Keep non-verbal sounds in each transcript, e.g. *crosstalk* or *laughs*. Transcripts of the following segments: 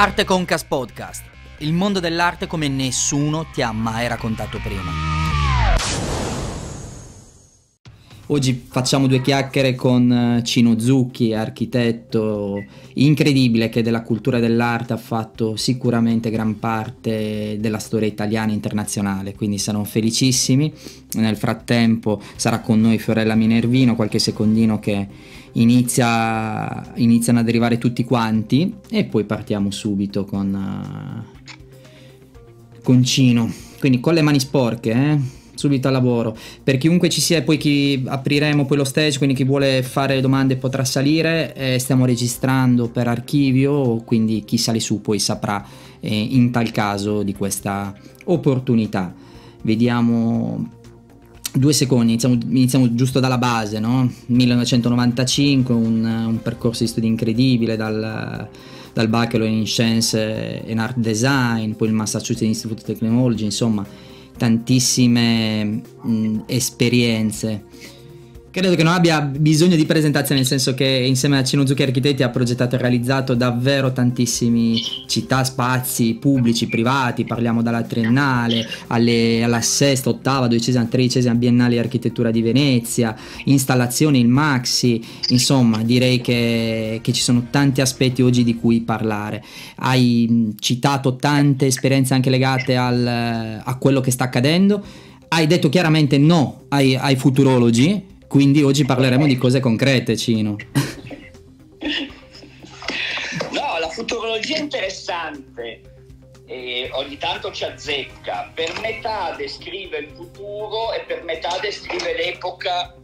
Arte Concas Podcast, il mondo dell'arte come nessuno ti ha mai raccontato prima. Oggi facciamo due chiacchiere con eh, Cino Zucchi, architetto incredibile che della cultura dell'arte ha fatto sicuramente gran parte della storia italiana e internazionale, quindi saremo felicissimi. Nel frattempo sarà con noi Fiorella Minervino, qualche secondino che inizia, iniziano ad arrivare tutti quanti e poi partiamo subito con, uh, con Cino. Quindi con le mani sporche, eh? Subito al lavoro. Per chiunque ci sia, poi chi apriremo poi lo stage, quindi chi vuole fare domande potrà salire. Eh, stiamo registrando per archivio, quindi chi sale su poi saprà eh, in tal caso di questa opportunità. Vediamo due secondi, iniziamo, iniziamo, giusto dalla base, no? 1995, un, un percorso di studi incredibile dal, dal Bachelor in Science and Art Design, poi il Massachusetts Institute of Technology, insomma tantissime mh, esperienze Credo che non abbia bisogno di presentazione, nel senso che insieme a Cino Zucchi Architetti ha progettato e realizzato davvero tantissimi città, spazi pubblici, privati, parliamo dalla Triennale alle, alla sesta, ottava, dodicesima, tredicesima Biennale di Architettura di Venezia, installazioni, il Maxi, insomma direi che, che ci sono tanti aspetti oggi di cui parlare. Hai citato tante esperienze anche legate al, a quello che sta accadendo, hai detto chiaramente no ai, ai futurologi quindi oggi parleremo di cose concrete, Cino. No, la futurologia è interessante e ogni tanto ci azzecca. Per metà descrive il futuro e per metà descrive l'epoca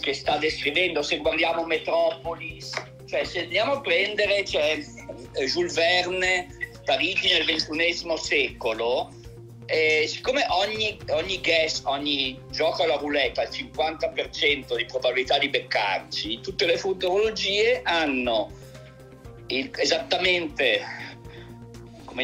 che sta descrivendo. Se guardiamo Metropolis, cioè se andiamo a prendere c'è Jules Verne, Parigi nel XXI secolo, eh, siccome ogni, ogni guess, ogni gioco alla roulette ha il 50% di probabilità di beccarci, tutte le futurologie hanno il, esattamente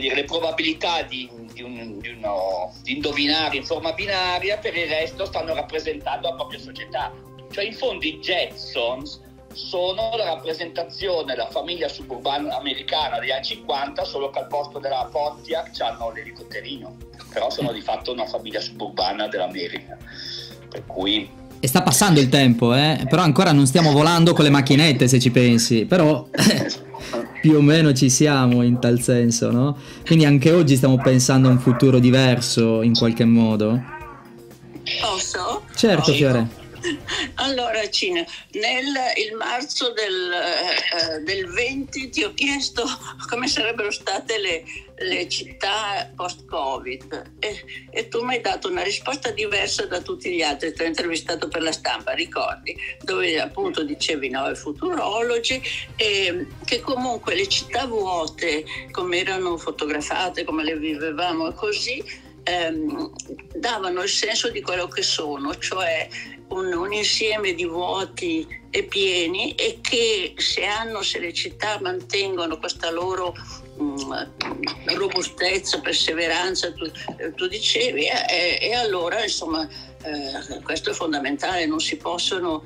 dire, le probabilità di, di, un, di, uno, di indovinare in forma binaria, per il resto stanno rappresentando la propria società. Cioè in fondo i Jetsons sono la rappresentazione della famiglia suburbana americana degli anni 50, solo che al posto della Pontiac hanno l'elicotterino però sono di fatto una famiglia suburbana dell'America. Per cui e sta passando il tempo, eh? però ancora non stiamo volando con le macchinette se ci pensi, però *laughs* più o meno ci siamo in tal senso, no? Quindi anche oggi stiamo pensando a un futuro diverso in qualche modo. Posso? Certo, Fiore. *laughs* Allora Cina, nel marzo del, eh, del, 20 ti ho chiesto *laughs* come sarebbero state le, le città post-Covid e, e, tu mi hai dato una risposta diversa da tutti gli altri, ti ho intervistato per la stampa, ricordi, dove appunto dicevi no, i futurologi e che comunque le città vuote come erano fotografate, come le vivevamo così, ehm, davano il senso di quello che sono, cioè un, un, insieme di vuoti e pieni e che se hanno, se le città mantengono questa loro um, robustezza, perseveranza, tu, tu dicevi, eh, e allora insomma eh, questo è fondamentale, non si, possono,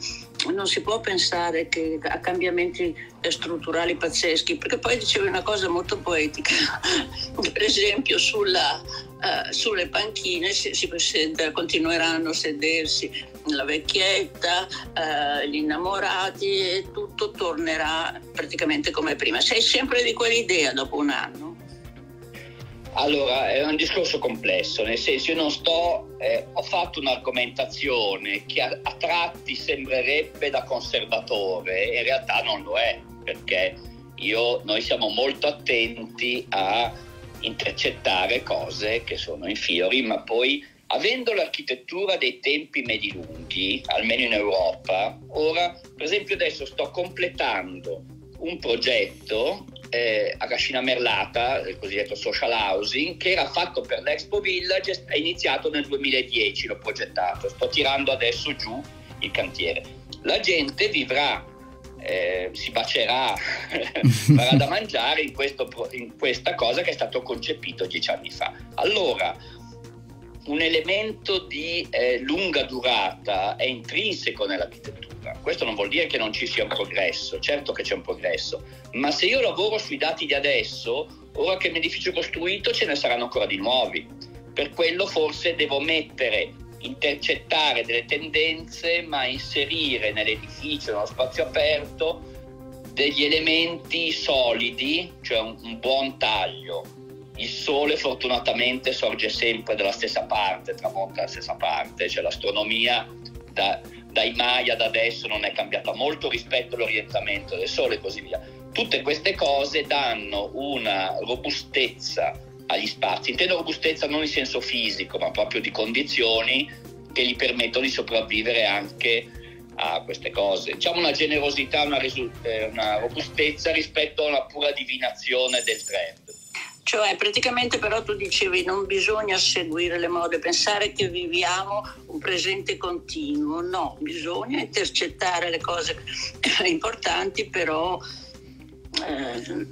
non si può pensare a cambiamenti strutturali pazzeschi, perché poi dicevi una cosa molto poetica, *laughs* per esempio sulla, uh, sulle panchine si, si continueranno a sedersi la vecchietta, uh, gli innamorati e tutto tornerà praticamente come prima. Sei sempre di quell'idea dopo un anno? Allora, è un discorso complesso, nel senso io non sto, eh, ho fatto un'argomentazione che a, a, tratti sembrerebbe da conservatore, in realtà non lo è, perché io, noi siamo molto attenti a intercettare cose che sono inferiori, ma poi avendo l'architettura dei tempi medi-lunghi, almeno in Europa, ora per esempio adesso sto completando un progetto eh, a Cascina Merlata, il cosiddetto social housing, che era fatto per l'Expo Village, è iniziato nel 2010, l'ho progettato, sto tirando adesso giù il cantiere. La gente vivrà, eh, si bacerà, *laughs* farà da *laughs* mangiare in, questo, in questa cosa che è stato concepito dieci anni fa. Allora, un elemento di eh, lunga durata è intrinseco nell'architettura. Questo non vuol dire che non ci sia un progresso, certo che c'è un progresso, ma se io lavoro sui dati di adesso, ora che l'edificio è costruito ce ne saranno ancora di nuovi. Per quello forse devo mettere, intercettare delle tendenze, ma inserire nell'edificio, nello spazio aperto, degli elementi solidi, cioè un, un buon taglio. Il sole fortunatamente sorge sempre dalla stessa parte, tramonta dalla stessa parte, cioè l'astronomia da, dai Maya ad adesso non è cambiata molto rispetto all'orientamento del sole e così via. Tutte queste cose danno una robustezza agli spazi, intendo robustezza non in senso fisico, ma proprio di condizioni che gli permettono di sopravvivere anche a queste cose. Diciamo una generosità, una, risu- eh, una robustezza rispetto a una pura divinazione del trend. Cioè praticamente però tu dicevi non bisogna seguire le mode, pensare che viviamo un presente continuo, no, bisogna intercettare le cose *coughs* importanti però eh,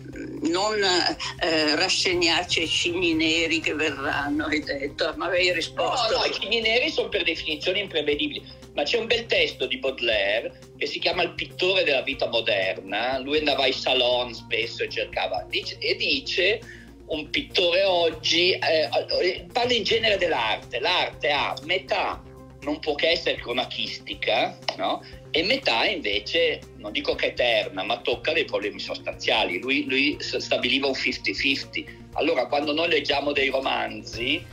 non eh, rassegnarci ai cigni neri che verranno, hai detto, ma avevi risposto. No, no, i cigni neri sono per definizione imprevedibili, ma c'è un bel testo di Baudelaire che si chiama Il pittore della vita moderna, lui andava ai salon spesso e cercava, e dice un pittore oggi, eh, eh, parla in genere dell'arte, l'arte ha metà non può che essere cronachistica, no? e metà invece, non dico che è eterna, ma tocca dei problemi sostanziali. Lui, lui stabiliva un 50-50. Allora, quando noi leggiamo dei romanzi,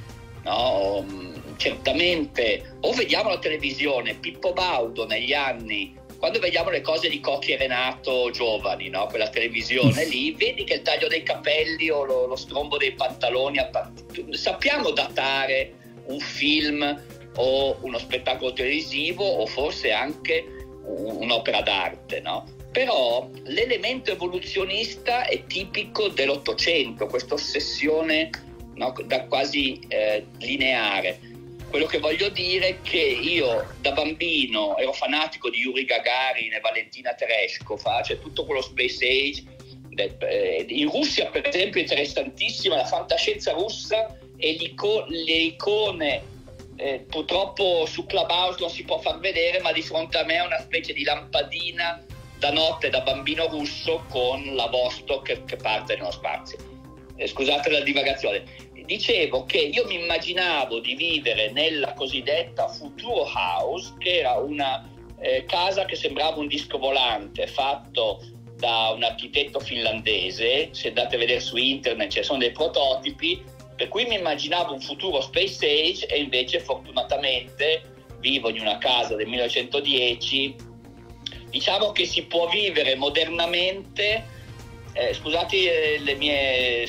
no, mm, certamente, o vediamo la televisione, Pippo Baudo negli anni, quando vediamo le cose di Cocchi e Renato giovani, no, quella televisione lì, vedi che il taglio dei capelli o lo, lo strombo dei pantaloni, sappiamo datare un film o uno spettacolo televisivo o forse anche un'opera d'arte, no? Però l'elemento evoluzionista è tipico dell'Ottocento, questa ossessione no, da quasi eh, lineare. Quello che voglio dire è che io da bambino ero fanatico di Yuri Gagarin e Valentina Tereshkova, cioè tutto quello space age. Eh, in Russia, per esempio, è interessantissima la fantascienza russa e le icone eh, purtroppo su Clubhouse non si può far vedere, ma di fronte a me è una specie di lampadina da notte da bambino russo con la Vostok che, che parte nello spazio. Eh, scusate la divagazione. Dicevo che io mi immaginavo di vivere nella cosiddetta Futuro House, che era una eh, casa che sembrava un disco volante fatto da un architetto finlandese. Se andate a vedere su internet ci sono dei prototipi per cui mi immaginavo un futuro space age e invece fortunatamente vivo in una casa del 1910. Diciamo che si può vivere modernamente eh, scusate eh, le mie,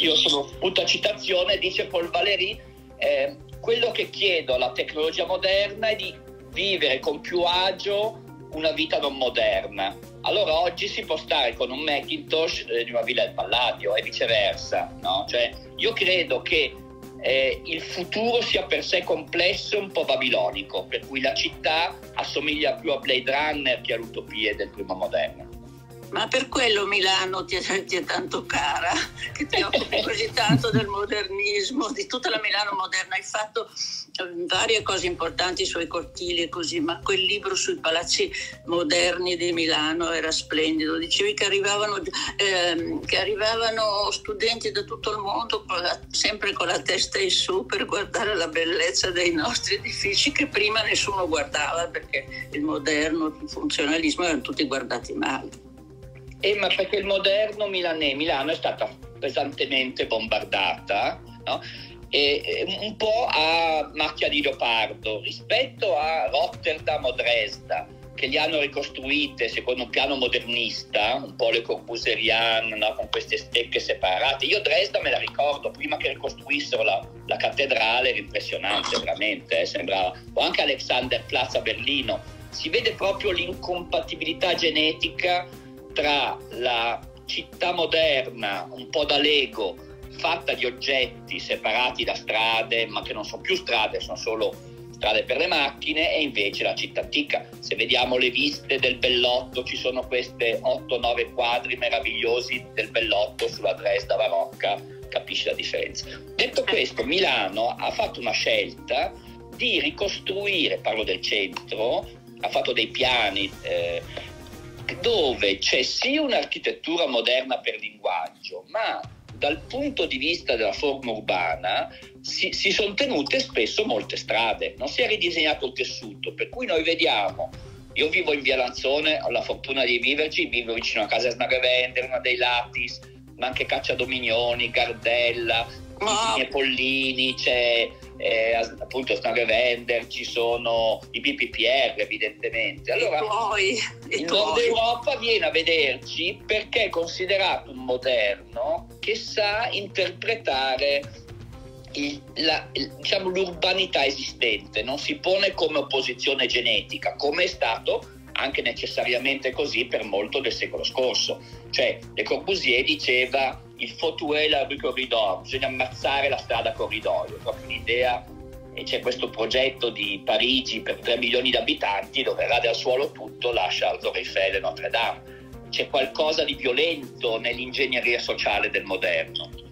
io sono appunto a citazione, dice Paul Valéry, eh, quello che chiedo alla tecnologia moderna è di vivere con più agio una vita non moderna. Allora oggi si può stare con un Macintosh eh, di una villa del Palladio e viceversa, no? Cioè io credo che eh, il futuro sia per sé complesso e un po' babilonico, per cui la città assomiglia più a Blade Runner che all'utopia del primo moderno. Ma per quello Milano ti è, ti è, tanto cara, che ti occupi così tanto del modernismo, di tutta la Milano moderna. Hai fatto ehm, varie cose importanti sui cortili e così, ma quel libro sui palazzi moderni di Milano era splendido. Dicevi che arrivavano, ehm, che arrivavano studenti da tutto il mondo, con la, sempre con la testa in su, per guardare la bellezza dei nostri edifici che prima nessuno guardava perché il moderno, il funzionalismo erano tutti guardati male. Eh, ma perché il moderno Milanè, Milano è stata pesantemente bombardata, no? e, un po' a macchia di leopardo rispetto a Rotterdam o Dresda che li hanno ricostruite secondo un piano modernista, un po' le Corbusierian, no? con queste stecche separate. Io Dresda me la ricordo, prima che ricostruissero la, la cattedrale, era impressionante veramente, eh, sembrava. O anche Alexanderplatz a Berlino, si vede proprio l'incompatibilità genetica tra la città moderna, un po' da Lego, fatta di oggetti separati da strade, ma che non sono più strade, sono solo strade per le macchine, e invece la città antica. Se vediamo le viste del Bellotto, ci sono queste 8-9 quadri meravigliosi del Bellotto sulla Dresda barocca, capisci la differenza. Detto questo, Milano ha fatto una scelta di ricostruire, parlo del centro, ha fatto dei piani eh, dove c'è sì un'architettura moderna per linguaggio, ma dal punto di vista della forma urbana si, si sono tenute spesso molte strade, non si è ridisegnato il tessuto, per cui noi vediamo io vivo in via Lanzone, ho la fortuna di viverci, vivo vicino a casa Snagavender, una dei Latis, ma anche Caccia Dominioni, Gardella, oh. i Pollini, c'è eh, appunto Snagavender, ci sono i PPPR evidentemente. Allora, tuoi, il Nord Europa viene a vederci perché è considerato un moderno che sa interpretare il, la, il, diciamo, l'urbanità esistente, non si pone come opposizione genetica, come è stato anche necessariamente così per molto del secolo scorso. Cioè, Le Corbusier diceva il fautuer la rue corridor, bisogna ammazzare la strada corridoio, proprio un'idea e c'è questo progetto di Parigi per 3 milioni di abitanti dove rade al suolo tutto, lascia al Torre Eiffel e Notre Dame. C'è qualcosa di violento nell'ingegneria sociale del moderno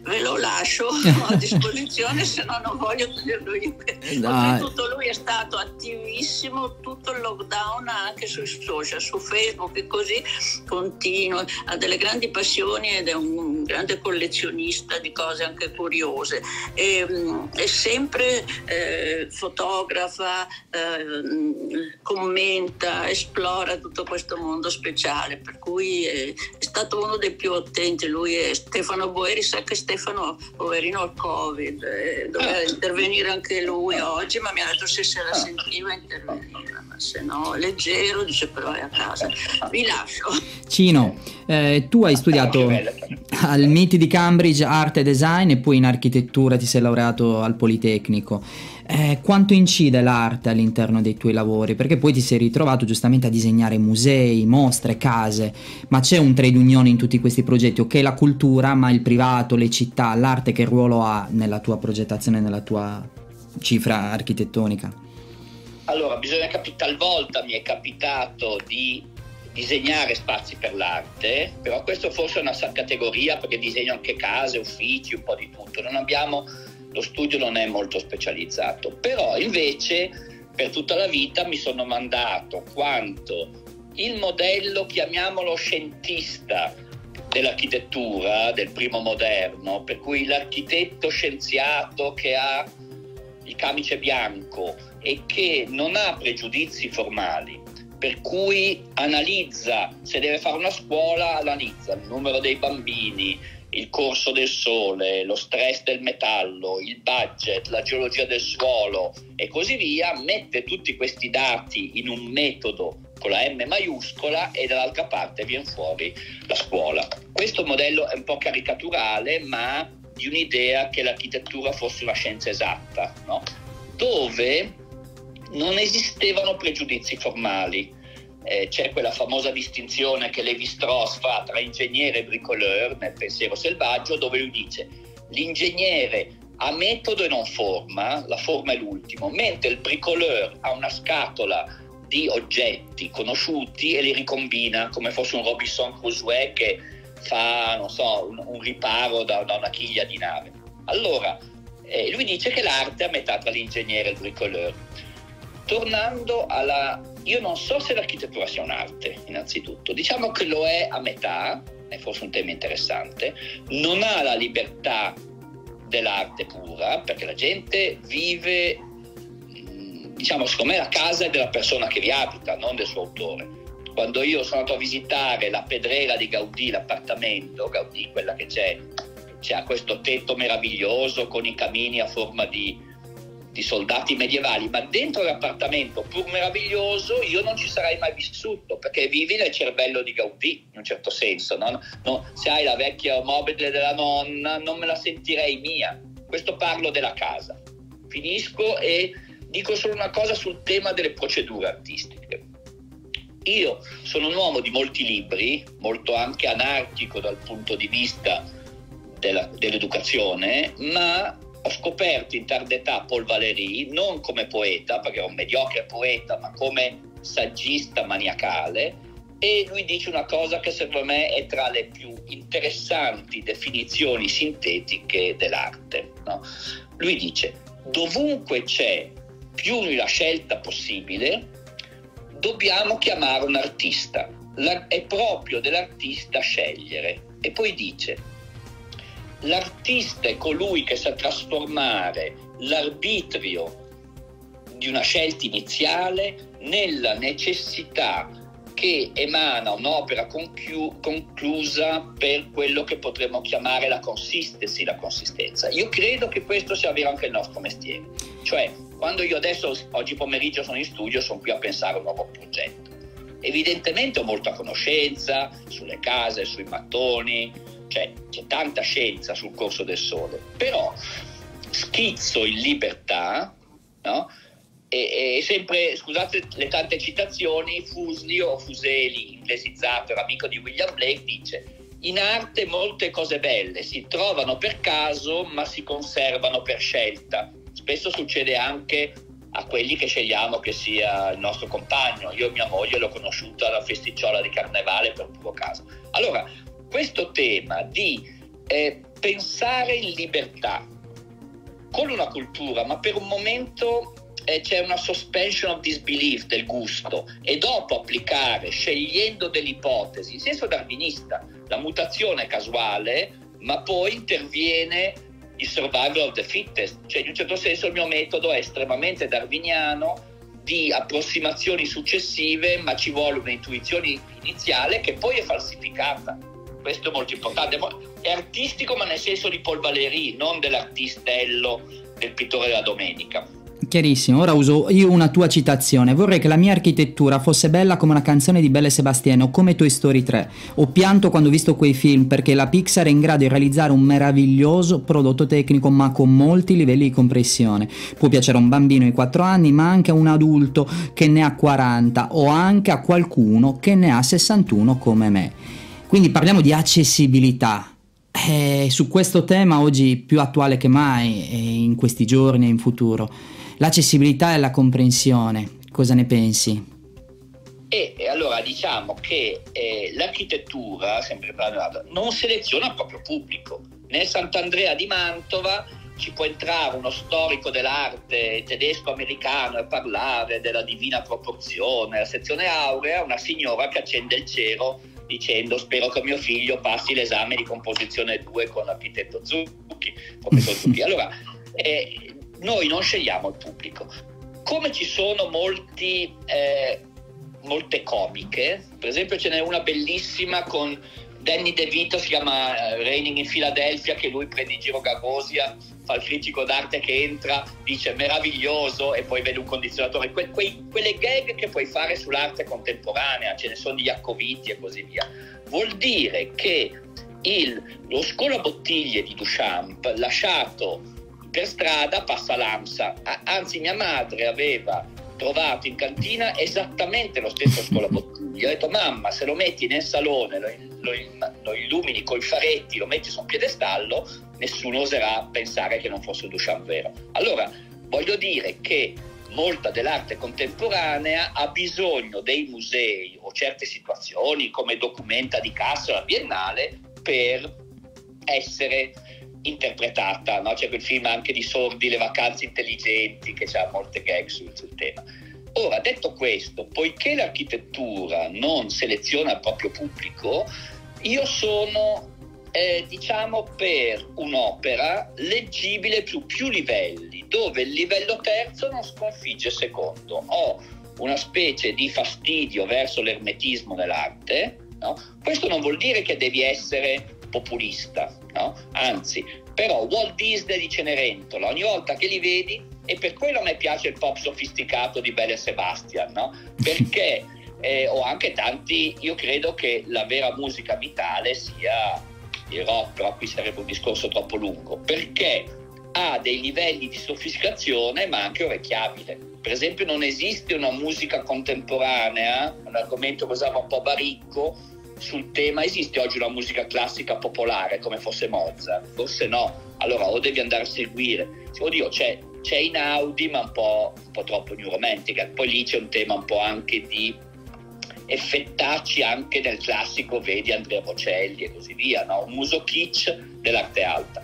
ve lo lascio *laughs* a disposizione se no non voglio tenerlo io oltretutto lui è stato attivissimo tutto il lockdown anche sui social su Facebook e così continua. Ha delle grandi passioni ed è un grande collezionista di cose anche curiose. E, mm, è sempre eh, fotografa eh, commenta esplora tutto questo mondo speciale per cui è, è stato uno dei più attenti. Lui è Stefano Boeri sa che Stefano poverino, il Covid, eh, doveva ah. intervenire anche lui oggi, ma mi ha detto se se la sentiva intervenire, ma se no, leggero, dice però vai a casa. Vi lascio. Cino, eh, tu hai studiato al MIT di Cambridge arte e design e poi in architettura ti sei laureato al Politecnico eh, quanto incide l'arte all'interno dei tuoi lavori, perché poi ti sei ritrovato giustamente a disegnare musei, mostre, case, ma c'è un trade union in tutti questi progetti, ok la cultura, ma il privato, le città, l'arte che ruolo ha nella tua progettazione, nella tua cifra architettonica? Allora, bisogna capire, talvolta mi è capitato di disegnare spazi per l'arte, però questo forse è una categoria perché disegno anche case, uffici, un po' di tutto. Non abbiamo lo studio non è molto specializzato, però invece per tutta la vita mi sono mandato quanto il modello, chiamiamolo scientista dell'architettura, del primo moderno, per cui l'architetto scienziato che ha il camice bianco e che non ha pregiudizi formali, per cui analizza, se deve fare una scuola, analizza il numero dei bambini, il corso del sole, lo stress del metallo, il budget, la geologia del suolo e così via, mette tutti questi dati in un metodo con la M maiuscola e dall'altra parte viene fuori la scuola. Questo modello è un po' caricaturale, ma di un'idea che l'architettura fosse una scienza esatta, no? dove non esistevano pregiudizi formali eh, c'è quella famosa distinzione che Levi Strauss fa tra ingegnere e bricoleur nel pensiero selvaggio, dove lui dice l'ingegnere ha metodo e non forma, la forma è l'ultimo, mentre il bricoleur ha una scatola di oggetti conosciuti e li ricombina come fosse un Robinson Crusoe che fa, so, un, un riparo da, da, una chiglia di nave. Allora, eh, lui dice che l'arte è a metà tra l'ingegnere e il bricoleur. Tornando alla io non so se l'architettura sia un'arte, innanzitutto. Diciamo che lo è a metà, è forse un tema interessante. Non ha la libertà dell'arte pura, perché la gente vive, mm, diciamo, secondo me la casa è della persona che vi abita, non del suo autore. Quando io sono andato a visitare la pedrera di Gaudì, l'appartamento, Gaudì, quella che c'è, c'è questo tetto meraviglioso con i camini a forma di, di soldati medievali, ma dentro l'appartamento, pur meraviglioso, io non ci sarei mai vissuto, perché vivi nel cervello di Gaudì, in un certo senso. No? No, se hai la vecchia mobile della nonna, non me la sentirei mia. Questo parlo della casa. Finisco e dico solo una cosa sul tema delle procedure artistiche. Io sono un uomo di molti libri, molto anche anarchico dal punto di vista della, dell'educazione, ma ho scoperto in tarda età Paul Valéry non come poeta, perché è un mediocre poeta, ma come saggista maniacale e lui dice una cosa che secondo me è tra le più interessanti definizioni sintetiche dell'arte. No? Lui dice, dovunque c'è più la scelta possibile, dobbiamo chiamare un artista. La, è proprio dell'artista scegliere. E poi dice, l'artista è colui che sa trasformare l'arbitrio di una scelta iniziale nella necessità che emana un'opera conchiu- conclusa per quello che potremmo chiamare la consistency, la consistenza. Io credo che questo sia vero anche il nostro mestiere. Cioè, quando io adesso, oggi pomeriggio sono in studio, sono qui a pensare a un nuovo progetto. Evidentemente ho molta conoscenza sulle case, sui mattoni, cioè c'è tanta scienza sul corso del sole, però schizzo in libertà, no? E, e, sempre, scusate le tante citazioni, Fusli o Fuseli, inglesizzato, amico di William Blake, dice in arte molte cose belle si trovano per caso ma si conservano per scelta. Spesso succede anche a quelli che scegliamo che sia il nostro compagno. Io e mia moglie l'ho conosciuta alla festicciola di carnevale per puro caso. Allora, questo tema di eh, pensare in libertà con una cultura, ma per un momento eh, c'è una suspension of disbelief del gusto e dopo applicare, scegliendo delle ipotesi, in senso darwinista, la mutazione è casuale, ma poi interviene il survival of the fittest, cioè in un certo senso il mio metodo è estremamente darwiniano di approssimazioni successive, ma ci vuole un'intuizione iniziale che poi è falsificata. Questo è molto importante. È artistico, ma nel senso di Paul Valéry, non dell'artistello del pittore della domenica. Chiarissimo, ora uso io una tua citazione. Vorrei che la mia architettura fosse bella come una canzone di Belle Sebastiano come Toy Story 3. Ho pianto quando ho visto quei film perché la Pixar è in grado di realizzare un meraviglioso prodotto tecnico ma con molti livelli di compressione. Può piacere a un bambino di 4 anni ma anche a un adulto che ne ha 40 o anche a qualcuno che ne ha 61 come me. Quindi parliamo di accessibilità. Eh, su questo tema oggi più attuale che mai in questi giorni e in futuro l'accessibilità e la comprensione. Cosa ne pensi? E allora diciamo che eh, l'architettura, sempre parlando, non seleziona il proprio pubblico. Nel Sant'Andrea di Mantova ci può entrare uno storico dell'arte tedesco-americano e parlare della divina proporzione. La sezione aurea, una signora che accende il cielo dicendo spero che mio figlio passi l'esame di composizione 2 con l'architetto Zucchi, professor Zucchi. *laughs* Allora, eh, noi non scegliamo il pubblico. Come ci sono molti, eh, molte comiche, per esempio ce n'è una bellissima con Danny DeVito, si chiama eh, Raining in Philadelphia, che lui prende in giro Gagosia, fa il critico d'arte che entra, dice meraviglioso e poi vede un condizionatore. Que- quei, quelle gag che puoi fare sull'arte contemporanea, ce ne sono di Jacoviti e così via. Vuol dire che il, lo scolabottiglie di Duchamp, lasciato per strada passa l'AMSA. Anzi, mia madre aveva trovato in cantina esattamente lo stesso *laughs* scolabottiglie. Ho detto, mamma, se lo metti nel salone, lo, lo, lo illumini coi faretti, lo metti su un piedestallo, nessuno oserà pensare che non fosse un Duchamp vero. Allora, voglio dire che molta dell'arte contemporanea ha bisogno dei musei o certe situazioni come documenta di Castro la Biennale per essere interpretata, no? c'è quel film anche di Sordi, Le vacanze intelligenti, che ha molte gag sul, sul tema. Ora, detto questo, poiché l'architettura non seleziona il proprio pubblico, io sono, eh, diciamo, per un'opera leggibile su più livelli, dove il livello terzo non sconfigge il secondo. Ho una specie di fastidio verso l'ermetismo nell'arte, no? questo non vuol dire che devi essere populista, no? Anzi, però Walt Disney di Cenerentola, ogni volta che li vedi, e per quello a me piace il pop sofisticato di Belle Sebastian, no? Perché *laughs* eh, ho anche tanti, io credo che la vera musica vitale sia il rock, però qui sarebbe un discorso troppo lungo, perché ha dei livelli di sofisticazione ma anche orecchiabile. Per esempio non esiste una musica contemporanea, un argomento che usava un po' Baricco, sul tema esiste oggi una musica classica popolare come fosse Mozart? Forse no. Allora o devi andare a seguire. Oddio, c'è, c'è in Audi ma un po', un po' troppo new romantica. Poi lì c'è un tema un po' anche di effettacci anche nel classico, vedi Andrea Bocelli e così via, no? un muso kitsch dell'arte alta.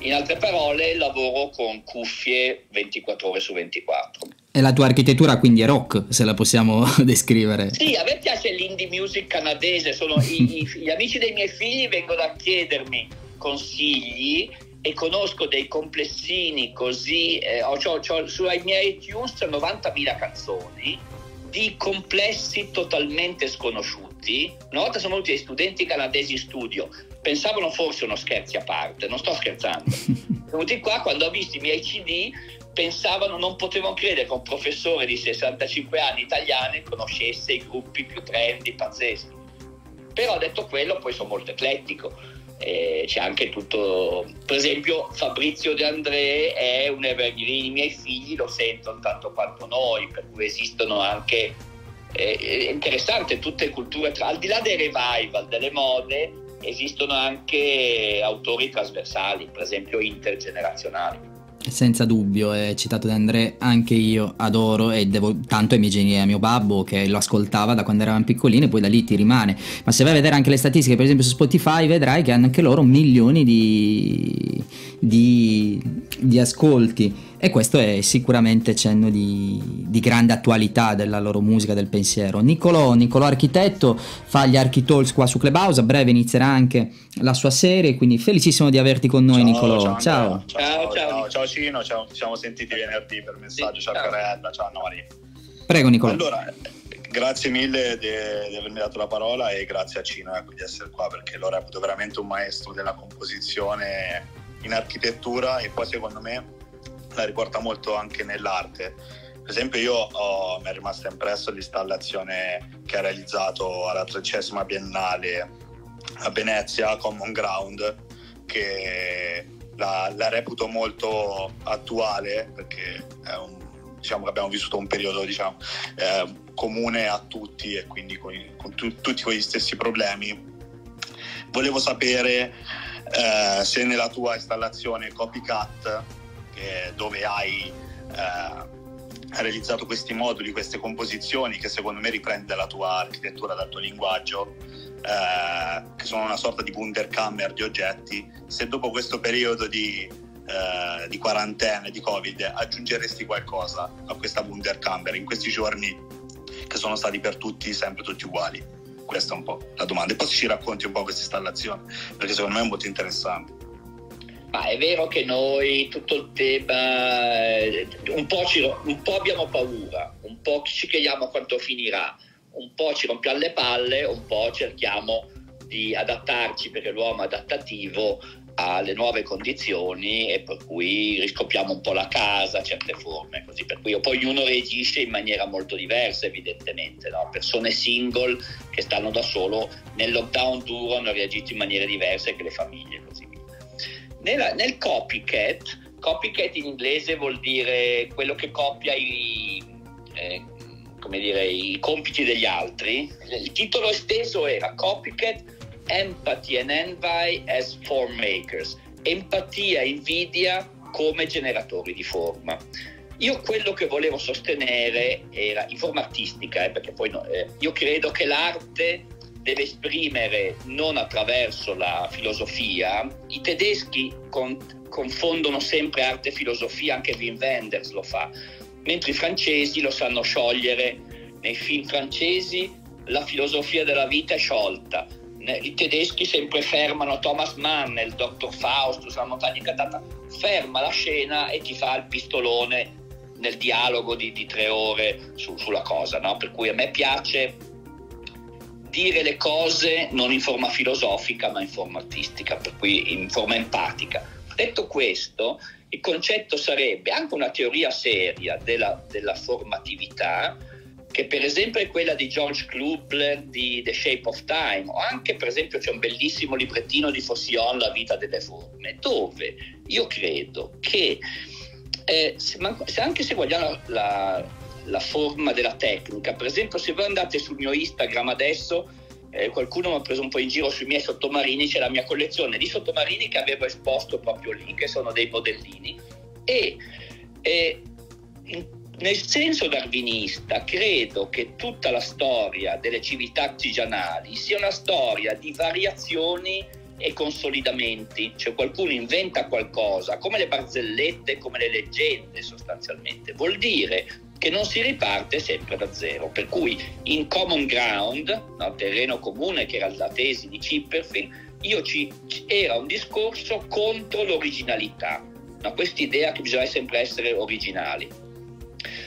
In altre parole, lavoro con cuffie 24 ore su 24. E la tua architettura quindi è rock, se la possiamo *laughs* descrivere. Sì, a me piace l'indie music canadese, sono i, *laughs* i, gli amici dei miei figli vengono a chiedermi consigli e conosco dei complessini così, eh, ho, ho, ho, sui miei iTunes 90.000 canzoni di complessi totalmente sconosciuti. Una volta sono venuti dei studenti canadesi in studio, pensavano forse uno scherzi a parte, non sto scherzando. *laughs* Sono venuti qua quando ho visto i miei CD pensavano, non potevano credere che un professore di 65 anni italiano conoscesse i gruppi più trendy, pazzeschi. Però detto quello, poi sono molto eclettico. Eh, c'è anche tutto, per esempio Fabrizio De André è un evergreen, i miei figli lo sentono tanto quanto noi, per cui esistono anche, eh, interessante, tutte le culture, al di là dei revival, delle mode, esistono anche autori trasversali, per esempio intergenerazionali. Senza dubbio, è citato da André, anche io adoro e devo tanto ai miei genitori, a mio babbo che lo ascoltava da quando eravamo piccolini e poi da lì ti rimane. Ma se vai a vedere anche le statistiche, per esempio su Spotify, vedrai che hanno anche loro milioni di, di, di ascolti e questo è sicuramente cenno di, di, grande attualità della loro musica, del pensiero. Niccolò, Niccolò Architetto fa gli Architalks qua su Clubhouse, a breve inizierà anche la sua serie, quindi felicissimo di averti con noi ciao, Niccolò. Ciao ciao. Ciao, ciao, ciao, ciao Cino, ciao, ci siamo sentiti venerdì per messaggio, ciao, ciao Carella, ciao Nori. Prego Niccolò. Allora, grazie mille di, di, avermi dato la parola e grazie a Cino ecco, di essere qua perché lo reputo veramente un maestro della composizione in architettura e poi secondo me la riporta molto anche nell'arte. Per esempio io ho, mi è rimasta impressa l'installazione che ha realizzato alla tredicesima biennale a Venezia, Common Ground, che la, la reputo molto attuale perché un, diciamo che abbiamo vissuto un periodo diciamo, eh, comune a tutti e quindi con, con tu, tutti quegli stessi problemi. Volevo sapere eh, se nella tua installazione Copycat eh, dove hai eh, realizzato questi moduli, queste composizioni che secondo me riprende dalla tua architettura, dal tuo linguaggio, eh, che sono una sorta di Wunderkammer di oggetti, se dopo questo periodo di, eh, di quarantena, di Covid, aggiungeresti qualcosa a questa Wunderkammer in questi giorni che sono stati per tutti sempre tutti uguali? Questa è un po' la domanda. E poi ci racconti un po' questa installazione, perché secondo me è molto interessante. Ma è vero che noi tutto il tema, eh, un po, ci, un po' abbiamo paura, un po' ci chiediamo quanto finirà, un po' ci rompiamo le palle, un po' cerchiamo di adattarci perché l'uomo è adattativo alle nuove condizioni e per cui riscopriamo un po' la casa, certe forme, così per cui poi ognuno reagisce in maniera molto diversa evidentemente, no? persone single che stanno da solo nel lockdown duro hanno reagito in maniere diverse che le famiglie così nella, nel copycat, copycat in inglese vuol dire quello che copia i, eh, dire, i compiti degli altri. Il titolo esteso era Copycat Empathy and Envy as Form Makers. Empatia e invidia come generatori di forma. Io quello che volevo sostenere era in forma artistica, eh, perché poi no, eh, io credo che l'arte deve esprimere non attraverso la filosofia. I tedeschi con, confondono sempre arte e filosofia, anche Wim Wenders lo fa, mentre i francesi lo sanno sciogliere. Nei film francesi la filosofia della vita è sciolta. I tedeschi sempre fermano Thomas Mann, il dottor Faustus, la montagna incantata, ferma la scena e ti fa il pistolone nel dialogo di, di tre ore su, sulla cosa. No? Per cui a me piace dire le cose non in forma filosofica ma in forma artistica, per cui in forma empatica. Detto questo, il concetto sarebbe anche una teoria seria della, della formatività, che per esempio è quella di George Klubler di The Shape of Time, o anche per esempio c'è un bellissimo librettino di Fossillon, La vita delle forme, dove io credo che eh, se, anche se vogliamo la, la forma della tecnica. Per esempio, se voi andate sul mio Instagram adesso, eh, qualcuno mi ha preso un po' in giro sui miei sottomarini, c'è la mia collezione di sottomarini che avevo esposto proprio lì, che sono dei modellini. E eh, nel senso darwinista credo che tutta la storia delle civiltà artigianali sia una storia di variazioni e consolidamenti, cioè qualcuno inventa qualcosa, come le barzellette, come le leggende sostanzialmente, vuol dire che non si riparte sempre da zero. Per cui in common ground, no, terreno comune che era la tesi di Chipperfield, ci, era un discorso contro l'originalità, no, questa idea che bisogna sempre essere originali.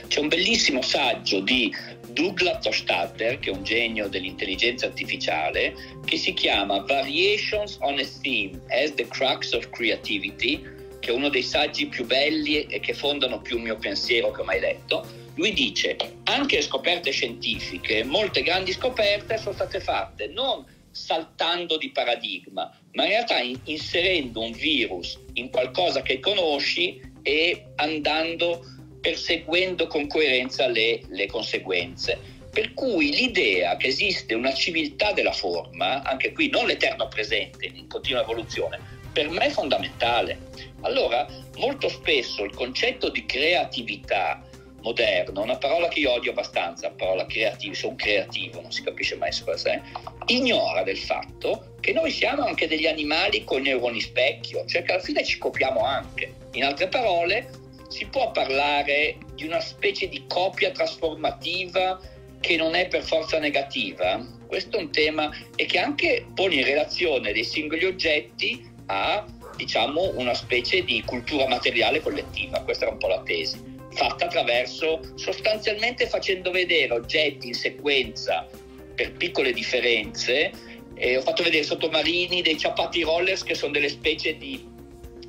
C'è un bellissimo saggio di Douglas Hofstadter, che è un genio dell'intelligenza artificiale, che si chiama Variations on a Theme as the Crux of Creativity, che è uno dei saggi più belli e che fondano più il mio pensiero che ho mai letto. Lui dice, anche scoperte scientifiche, molte grandi scoperte sono state fatte non saltando di paradigma, ma in realtà inserendo un virus in qualcosa che conosci e andando, perseguendo con coerenza le, le conseguenze. Per cui l'idea che esiste una civiltà della forma, anche qui non l'eterno presente in continua evoluzione, per me è fondamentale. Allora, molto spesso il concetto di creatività moderno, una parola che io odio abbastanza, la parola creativo, sono creativo, non si capisce mai su cosa è, ignora del fatto che noi siamo anche degli animali con neuroni specchio, cioè che alla fine ci copiamo anche. In altre parole, si può parlare di una specie di copia trasformativa che non è per forza negativa? Questo è un tema e che anche pone in relazione dei singoli oggetti a diciamo una specie di cultura materiale collettiva, questa era un po' la tesi fatta attraverso sostanzialmente facendo vedere oggetti in sequenza per piccole differenze. Eh, ho fatto vedere sottomarini dei ciappati rollers che sono delle specie di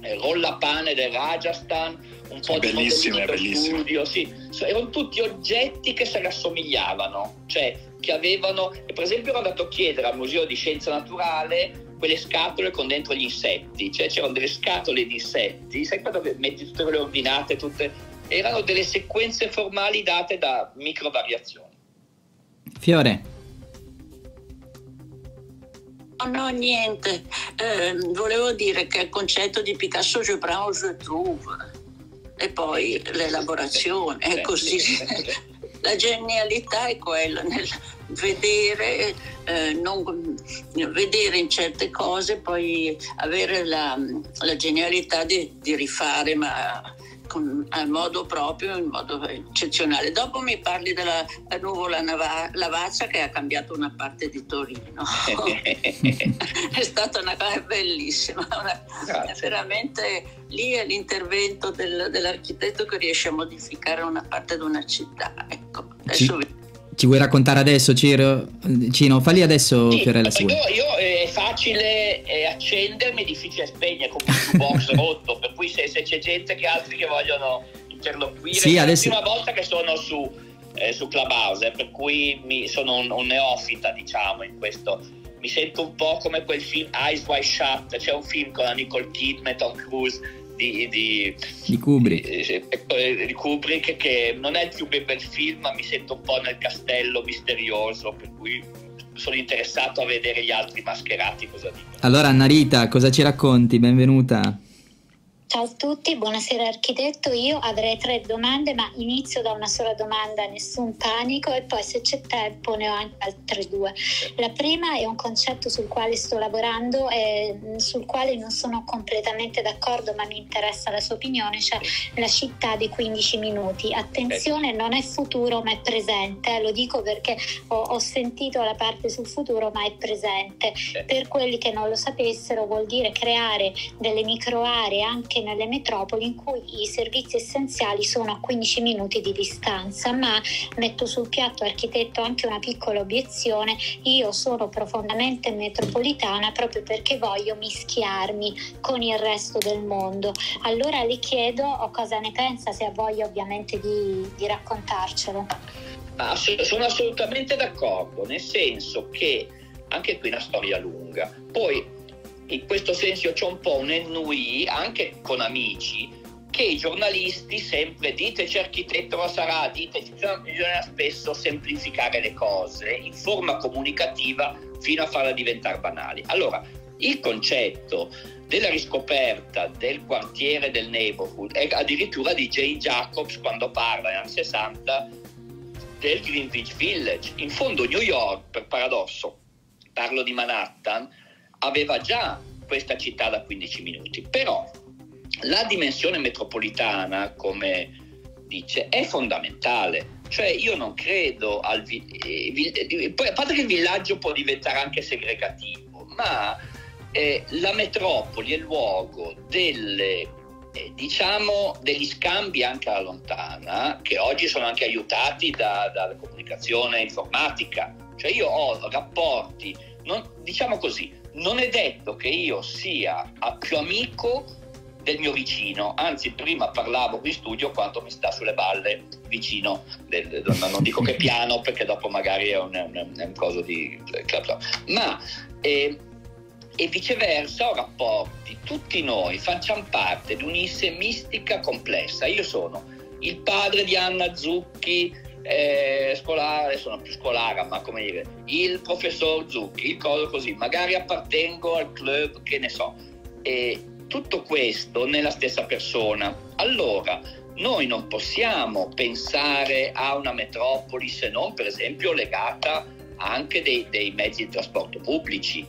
eh, rollapane del Rajasthan, un po' di bellissime, bellissime. studio, sì. erano tutti oggetti che si rassomigliavano, cioè che avevano, per esempio ero andato a chiedere al Museo di Scienza Naturale quelle scatole con dentro gli insetti, cioè c'erano delle scatole di insetti, sai quando metti tutte quelle ordinate, tutte erano delle sequenze formali date da microvariazioni. Fiore. No, no, niente. Eh, volevo dire che il concetto di Picasso je prends, je trouve. E poi l'elaborazione, è così. *laughs* La genialità è quella nel vedere, eh, non, vedere in certe cose, poi avere la, la genialità di, di rifare, ma con, a modo proprio, in modo eccezionale. Dopo mi parli della nuvola Nava- Lavazza che ha cambiato una parte di Torino. *laughs* è stata una cosa bellissima, una, veramente lì è l'intervento del, dell'architetto che riesce a modificare una parte di una città. Ecco, adesso Ci... Ci vuoi raccontare adesso, Ciro? Cino, falli adesso, sì, Fiorella. Io, io è facile accendermi, è difficile spegnere con un *laughs* box rotto, per cui se, se, c'è gente che altri che vogliono interloquire, sì, è adesso... la prima volta che sono su, eh, su Clubhouse, eh, per cui mi, sono un, un neofita, diciamo, in questo mi sento un po' come quel film Eyes Wide Shut, c'è un film con la Nicole Kidman, Tom Cruise di, di, di, Kubrick. Di, eh, di, Kubrick che non è il più bel film ma mi sento un po' nel castello misterioso per cui sono interessato a vedere gli altri mascherati cosa dicono. Allora Anna Rita cosa ci racconti? Benvenuta. Ciao a tutti, buonasera architetto. Io avrei tre domande, ma inizio da una sola domanda, nessun panico, e poi se c'è tempo ne ho anche altre due. La prima è un concetto sul quale sto lavorando e sul quale non sono completamente d'accordo, ma mi interessa la sua opinione, cioè la città dei 15 minuti. Attenzione, non è futuro, ma è presente. Lo dico perché ho, ho sentito la parte sul futuro, ma è presente. Per quelli che non lo sapessero, vuol dire creare delle micro aree anche anche nelle metropoli in cui i servizi essenziali sono a 15 minuti di distanza, ma metto sul piatto architetto anche una piccola obiezione, io sono profondamente metropolitana proprio perché voglio mischiarmi con il resto del mondo. Allora le chiedo cosa ne pensa, se ha voglia ovviamente di, di raccontarcelo. Ah, sono assolutamente d'accordo, nel senso che anche qui è una storia lunga. Poi in questo senso c'è un po' un ennui anche con amici che i giornalisti sempre diteci architetto sarà, diteci, bisogna spesso semplificare le cose in forma comunicativa fino a farla diventare banali. Allora, il concetto della riscoperta del quartiere del neighborhood è addirittura di Jane Jacobs quando parla negli anni 60 del Greenwich Village. In fondo New York, per paradosso, parlo di Manhattan, aveva già questa città da 15 minuti, però la dimensione metropolitana, come dice è fondamentale. Cioè io non credo al... Vi- eh, poi a parte che il villaggio può diventare anche segregativo, ma eh, la metropoli è il luogo delle, eh, diciamo, degli scambi anche alla lontana, che oggi sono anche aiutati da, dalla comunicazione informatica. Cioè io ho rapporti, non, diciamo così, non è detto che io sia più amico del mio vicino, anzi prima parlavo in studio quanto mi sta sulle balle vicino, del, non dico che *laughs* piano perché dopo magari è un, un, un coso di... ma eh, e viceversa ho rapporti, tutti noi facciamo parte di un'isse mistica complessa, io sono il padre di Anna Zucchi, eh, scolare, sono più scolara, ma come dire, il professor Zucchi, il coso così, magari appartengo al club, che ne so, e tutto questo nella stessa persona. Allora, noi non possiamo pensare a una metropoli se non, per esempio, legata anche dei, dei mezzi di trasporto pubblici.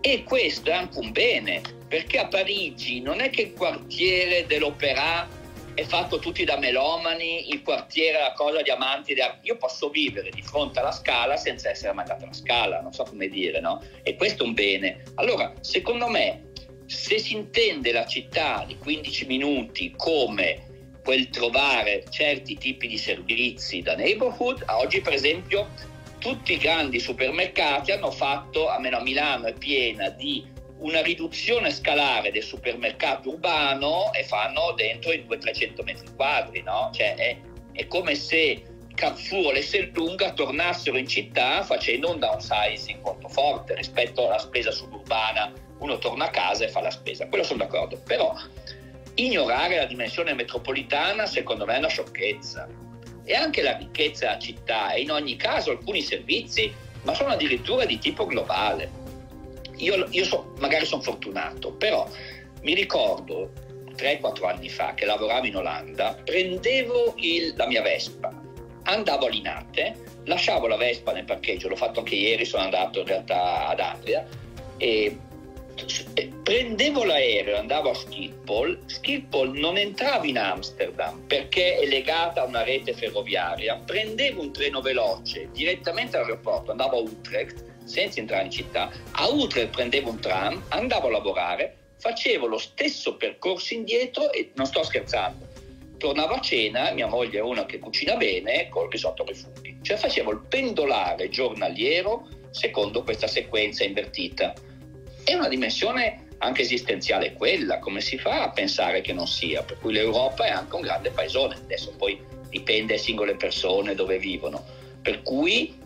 E questo è anche un bene, perché a Parigi non è che il quartiere dell'Opéra è fatto tutti da melomani, il quartiere è la cosa di amanti. Io posso vivere di fronte alla scala senza essere mandato alla scala, non so come dire, no? E questo è un bene. Allora, secondo me, se si intende la città di 15 minuti come quel trovare certi tipi di servizi da neighborhood, oggi per esempio tutti i grandi supermercati hanno fatto, almeno a Milano è piena di una riduzione scalare del supermercato urbano e fanno dentro i 200-300 metri quadri, no? Cioè è, è come se Carrefour o l'Esselunga tornassero in città facendo un downsizing molto forte rispetto alla spesa suburbana uno torna a casa e fa la spesa, quello sono d'accordo, però ignorare la dimensione metropolitana secondo me è una sciocchezza e anche la ricchezza della città e in ogni caso alcuni servizi, ma sono addirittura di tipo globale. Io, io so, magari sono fortunato, però mi ricordo 3-4 anni fa che lavoravo in Olanda, prendevo il, la mia Vespa, andavo a Linate, lasciavo la Vespa nel parcheggio, l'ho fatto anche ieri, sono andato in realtà ad Andria e prendevo l'aereo andavo a Schiphol, Schiphol non entrava in Amsterdam perché è legata a una rete ferroviaria, prendevo un treno veloce direttamente all'aeroporto, andavo a Utrecht senza entrare in città, a Utrecht prendevo un tram, andavo a lavorare, facevo lo stesso percorso indietro e non sto scherzando. Tornavo a cena, mia moglie è una che cucina bene, col risotto ai funghi. Cioè facevo il pendolare giornaliero secondo questa sequenza invertita è una dimensione anche esistenziale quella, come si fa a pensare che non sia? Per cui l'Europa è anche un grande paesone, adesso poi dipende da singole persone dove vivono, per cui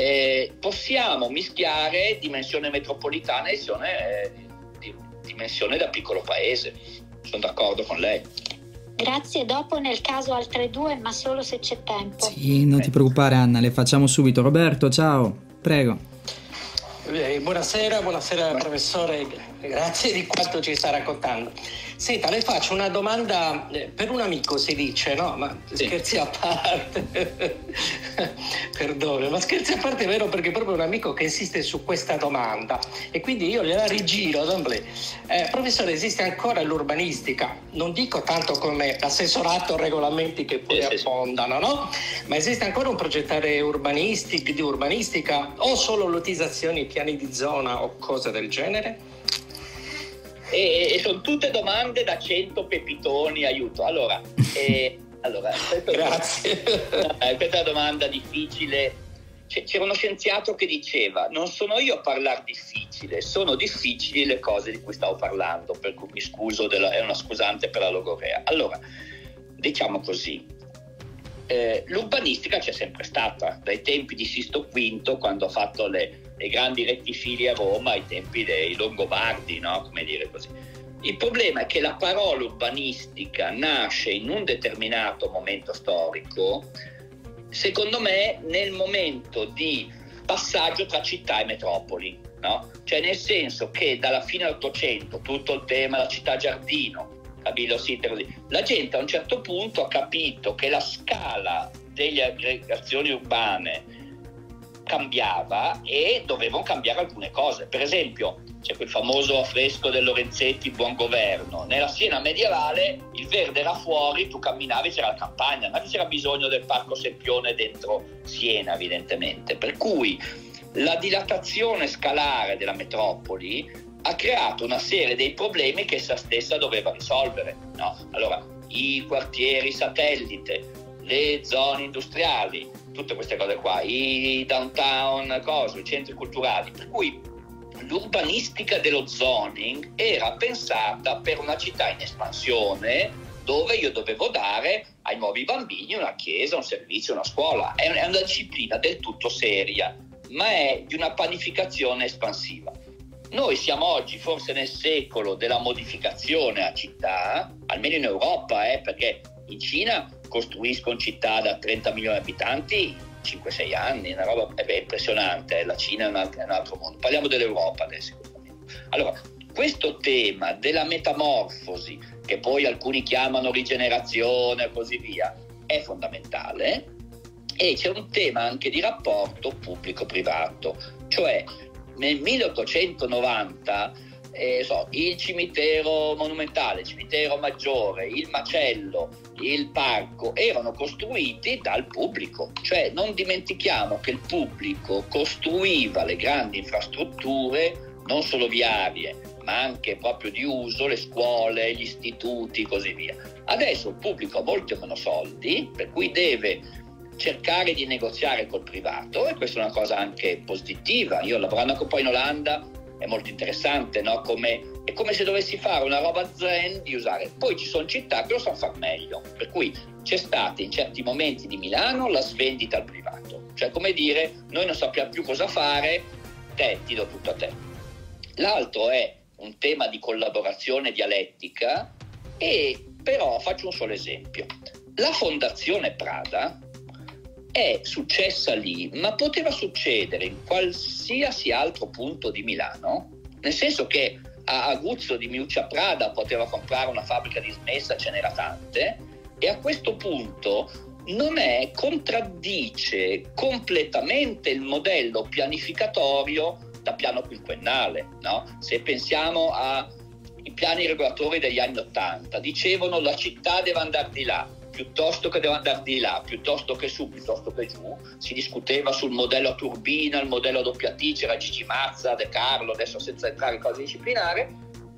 eh, possiamo mischiare dimensione metropolitana e dimensione, eh, dimensione da piccolo paese, sono d'accordo con lei. Grazie, dopo nel caso altre due, ma solo se c'è tempo. Sì, non ti preoccupare Anna, le facciamo subito. Roberto, ciao, prego. Eh, buonasera, buonasera professore, grazie di quanto ci sta raccontando. Senta, le faccio una domanda eh, per un amico, si dice, no? Ma sì. scherzi a parte. *laughs* Perdone, ma scherzi a parte è vero perché è proprio un amico che insiste su questa domanda e quindi io gliela rigiro. Eh, professore, esiste ancora l'urbanistica? Non dico tanto come assessorato regolamenti che poi sì, affondano, no? Ma esiste ancora un progettare urbanistic, di urbanistica o solo lottizzazioni, piani di zona o cose del genere? E, e sono tutte domande da 100 pepitoni, aiuto. Allora, *laughs* *laughs* eh, allora grazie. È, questa è una domanda difficile. C'era uno scienziato che diceva: Non sono io a parlare difficile, sono difficili le cose di cui stavo parlando, per cui mi scuso, della, è una scusante per la logorea. Allora, diciamo così, eh, l'urbanistica c'è sempre stata, dai tempi di Sisto V, quando ha fatto le, le grandi rettifili a Roma ai tempi dei Longobardi, no? come dire così. Il problema è che la parola urbanistica nasce in un determinato momento storico, secondo me nel momento di passaggio tra città e metropoli, no? cioè nel senso che dalla fine dell'Ottocento tutto il tema della città giardino, Cabildo Sitter, la gente a un certo punto ha capito che la scala delle aggregazioni urbane cambiava e dovevano cambiare alcune cose. Per esempio, c'è quel famoso affresco del Lorenzetti Buon Governo. Nella Siena medievale il verde era fuori, tu camminavi, c'era la campagna, non c'era bisogno del parco Sempione dentro Siena evidentemente. Per cui la dilatazione scalare della metropoli ha creato una serie dei problemi che essa stessa doveva risolvere. No? Allora, i quartieri satellite, le zone industriali, tutte queste cose qua, i downtown, cose, i centri culturali, per cui l'urbanistica dello zoning era pensata per una città in espansione dove io dovevo dare ai nuovi bambini una chiesa, un servizio, una scuola. È una disciplina del tutto seria, ma è di una panificazione espansiva. Noi siamo oggi forse nel secolo della modificazione a città, almeno in Europa, eh, perché in Cina costruiscono città da 30 milioni di abitanti 5-6 anni, una roba è impressionante, eh. la Cina è un, altro, è un altro mondo. Parliamo dell'Europa adesso. Allora, questo tema della metamorfosi, che poi alcuni chiamano rigenerazione e così via, è fondamentale e c'è un tema anche di rapporto pubblico-privato, cioè nel 1890 eh, so, il cimitero monumentale, il cimitero maggiore, il macello, il parco erano costruiti dal pubblico, cioè non dimentichiamo che il pubblico costruiva le grandi infrastrutture, non solo viarie, ma anche proprio di uso, le scuole, gli istituti, così via. Adesso il pubblico ha molti meno soldi, per cui deve cercare di negoziare col privato e questa è una cosa anche positiva. Io lavorando anche un po' in Olanda è molto interessante, no? come, è come se dovessi fare una roba zen di usare. Poi ci sono città che lo sanno fare meglio, per cui c'è stata in certi momenti di Milano la svendita al privato, cioè come dire noi non sappiamo più cosa fare, te ti do tutto a te. L'altro è un tema di collaborazione dialettica e però faccio un solo esempio. La Fondazione Prada è successa lì, ma poteva succedere in qualsiasi altro punto di Milano, nel senso che a Aguzzo di Miuccia Prada poteva comprare una fabbrica dismessa, ce n'era tante, e a questo punto non è, contraddice completamente il modello pianificatorio da piano quinquennale. No? Se pensiamo ai piani regolatori degli anni Ottanta, dicevano la città deve andare di là, piuttosto che devo andare di là, piuttosto che su, piuttosto che giù, si discuteva sul modello a turbina, il modello a doppia T, c'era Gigi Mazza, De Carlo, adesso senza entrare in cose disciplinari,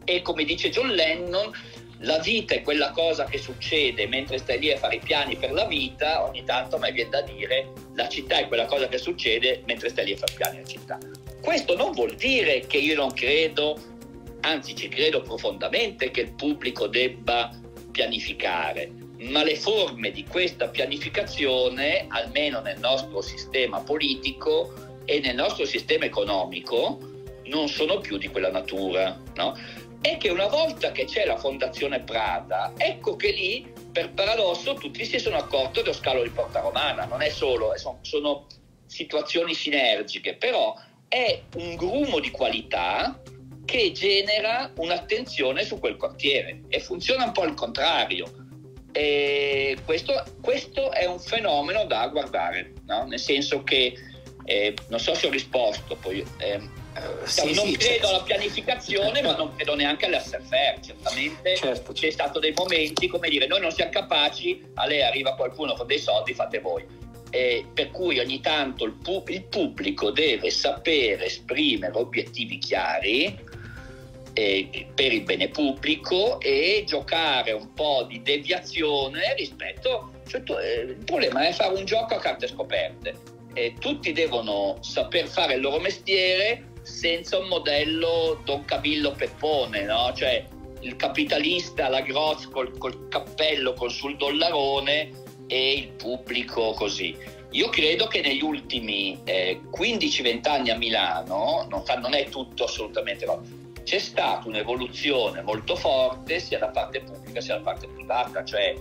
e come dice John Lennon, la vita è quella cosa che succede mentre stai lì a fare i piani per la vita, ogni tanto a viene da dire la città è quella cosa che succede mentre stai lì a fare i piani alla città. Questo non vuol dire che io non credo, anzi ci credo profondamente che il pubblico debba pianificare, ma le forme di questa pianificazione, almeno nel nostro sistema politico e nel nostro sistema economico, non sono più di quella natura. No? E che una volta che c'è la Fondazione Prada, ecco che lì, per paradosso, tutti si sono accorti dello scalo di Porta Romana. Non è solo, sono, sono situazioni sinergiche, però è un grumo di qualità che genera un'attenzione su quel quartiere e funziona un po' al contrario e questo, questo è un fenomeno da guardare, no? nel senso che, eh, non so se ho risposto, poi, eh, sì, non sì, credo certo. alla pianificazione, ma non credo neanche all'SFR. Certamente certo, c'è stato dei momenti, come dire, noi non siamo capaci, a lei arriva qualcuno con dei soldi, fate voi. Eh, per cui ogni tanto il, pu- il pubblico deve sapere esprimere obiettivi chiari eh, per il bene pubblico e giocare un po' di deviazione rispetto cioè, eh, il problema è fare un gioco a carte scoperte eh, tutti devono saper fare il loro mestiere senza un modello Don Camillo Peppone no? cioè il capitalista la Groz col, col cappello con sul dollarone e il pubblico così io credo che negli ultimi eh, 15-20 anni a Milano, non, non, è tutto assolutamente c'è stata un'evoluzione molto forte sia da parte pubblica sia da parte privata, cioè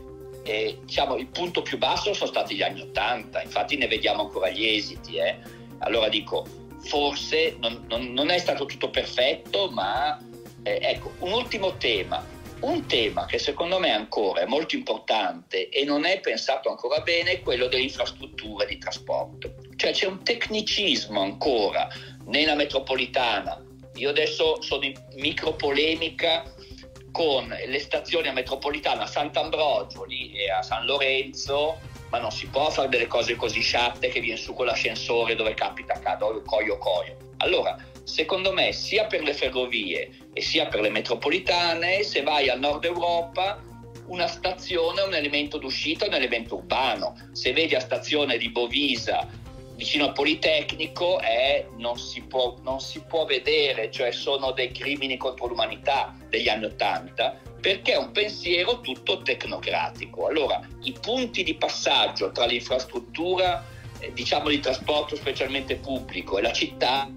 eh, diciamo, il punto più basso sono stati gli anni Ottanta, infatti ne vediamo ancora gli esiti. Eh. Allora dico, forse non, non, non, è stato tutto perfetto, ma eh, ecco, un ultimo tema, un tema che secondo me ancora è molto importante e non è pensato ancora bene è quello delle infrastrutture di trasporto. Cioè c'è un tecnicismo ancora nella metropolitana Io adesso sono in micro polemica con le stazioni a metropolitana a Sant'Ambrogio lì e a San Lorenzo, ma non si può fare delle cose così sciatte che viene su con l'ascensore dove capita cado, coio coio. Allora, secondo me, sia per le ferrovie e sia per le metropolitane, se vai al nord Europa, una stazione è un elemento d'uscita, un elemento urbano. Se vedi la stazione di Bovisa vicino al Politecnico è, non, si può, non si può vedere, cioè sono dei crimini contro l'umanità degli anni Ottanta, perché è un pensiero tutto tecnocratico. Allora, i punti di passaggio tra l'infrastruttura, eh, diciamo di trasporto specialmente pubblico e la città,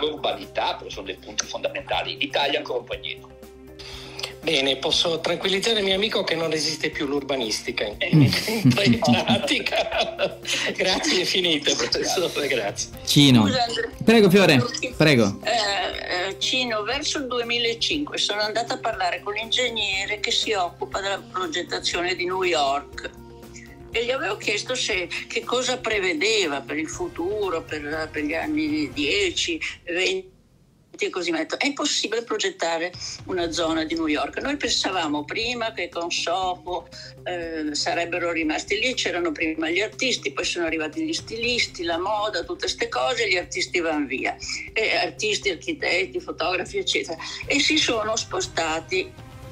l'urbanità, perché sono dei punti fondamentali. L'Italia è ancora un po' indietro. Bene, posso tranquillizzare il mio amico che non esiste più l'urbanistica in, *laughs* in pratica. grazie infinite, professore, grazie. Cino. Prego Fiore, prego. Eh, eh, Cino, verso il 2005 sono andata a parlare con l'ingegnere che si occupa della progettazione di New York e gli avevo chiesto se, che cosa prevedeva per il futuro, per, per gli anni 10, 20 e così detto è impossibile progettare una zona di New York. Noi pensavamo prima che con Soho eh, sarebbero rimasti lì, c'erano prima gli artisti, poi sono arrivati gli stilisti, la moda, tutte queste cose, gli artisti vanno via, e artisti, architetti, fotografi, eccetera, e si sono spostati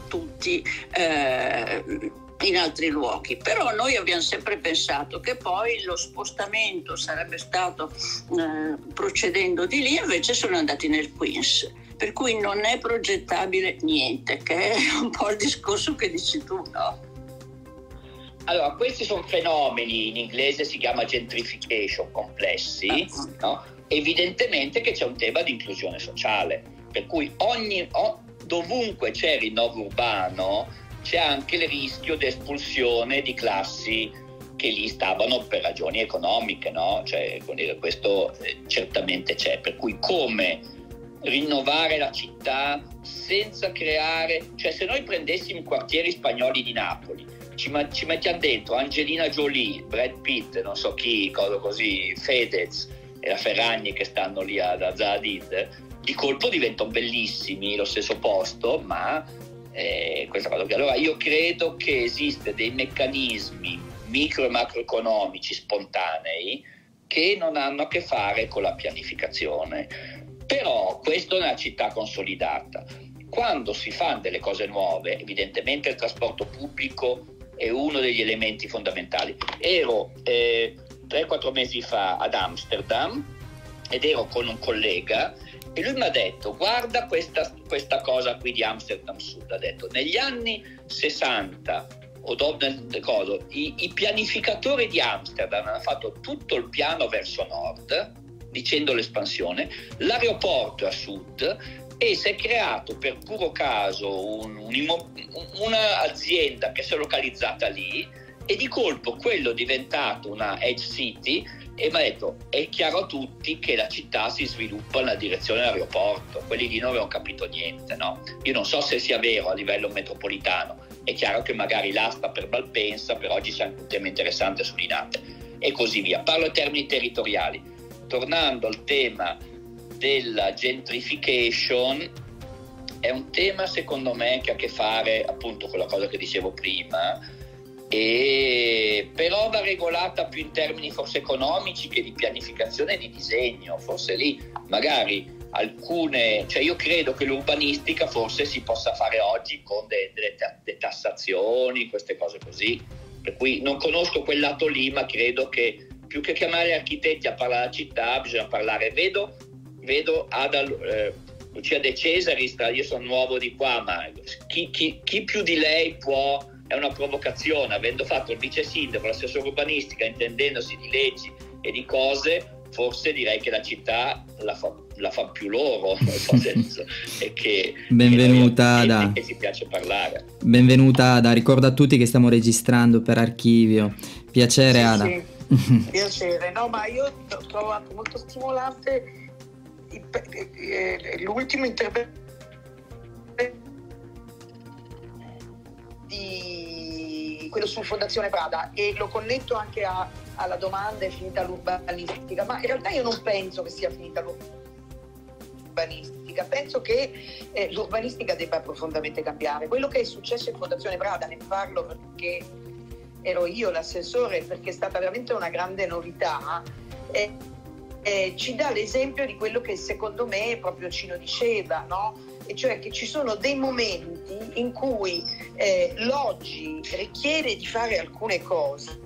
tutti. Eh, in altri luoghi. Però noi abbiamo sempre pensato che poi lo spostamento sarebbe stato eh, procedendo di lì, invece sono andati nel Queens. Per cui non è progettabile niente, che è *laughs* un po' il discorso che dici tu, no? Allora, questi sono fenomeni, in inglese si chiama gentrification, complessi, uh-huh. no? evidentemente che c'è un tema di inclusione sociale, per cui ogni, o, dovunque c'è rinnovo urbano, c'è anche il rischio di espulsione di classi che lì stavano per ragioni economiche, no? Cioè, questo eh, certamente c'è. Per cui come rinnovare la città senza creare, cioè se noi prendessimo i quartieri spagnoli di Napoli, ci, ci mettiamo dentro Angelina Jolie, Brad Pitt, non so chi, cosa così, Fedez e la Ferragni che stanno lì ad Azadid, di colpo diventano bellissimi lo stesso posto, ma eh, questa cosa. Allora io credo che esiste dei meccanismi micro e macroeconomici spontanei che non hanno a che fare con la pianificazione. Però questo è una città consolidata. Quando si fanno delle cose nuove, evidentemente il trasporto pubblico è uno degli elementi fondamentali. Ero eh, 3-4 mesi fa ad Amsterdam ed ero con un collega e lui mi ha detto, guarda questa, questa cosa qui di Amsterdam Sud, ha detto, negli anni 60 o dopo, i, i pianificatori di Amsterdam hanno fatto tutto il piano verso nord, dicendo l'espansione, l'aeroporto a sud e si è creato per puro caso un, un, un'azienda che si è localizzata lì e di colpo quello è diventato una edge city e mi ha detto è chiaro a tutti che la città si sviluppa nella direzione dell'aeroporto. Quelli di noi non avevano capito niente no? io non so se sia vero a livello metropolitano. È chiaro che magari l'asta per Malpensa per oggi c'è un tema interessante su Linate e così via. Parlo in termini territoriali. Tornando al tema della gentrification è un tema secondo me che ha a che fare appunto con la cosa che dicevo prima e però va regolata più in termini forse economici che di pianificazione e di disegno, forse lì magari alcune, cioè io credo che l'urbanistica forse si possa fare oggi con delle, delle tassazioni, queste cose così, per cui non conosco quel lato lì, ma credo che più che chiamare architetti a parlare della città bisogna parlare, vedo, vedo Ada, eh, Lucia De Cesaris, io sono nuovo di qua, ma chi, chi, chi più di lei può è una provocazione, avendo fatto il vice sindaco, l'assessore urbanistica, intendendosi di leggi e di cose, forse direi che la città la fa, la fa più loro, *laughs* senso, e che, Benvenuta che Ada. Che ci piace parlare. Benvenuta Ada, ricordo a tutti che stiamo registrando per archivio. Piacere sì, Ada. Sì. *laughs* Piacere, no, ma io ho trovato molto stimolante l'ultimo intervento di quello su Fondazione Prada e lo connetto anche a, alla domanda è finita l'urbanistica, ma in realtà io non penso che sia finita l'urbanistica. Penso che eh, l'urbanistica debba profondamente cambiare. Quello che è successo in Fondazione Prada, ne parlo perché ero io l'assessore, perché è stata veramente una grande novità. Eh, eh, ci dà l'esempio di quello che secondo me proprio Cino diceva, no? E cioè che ci sono dei momenti in cui eh, l'oggi richiede di fare alcune cose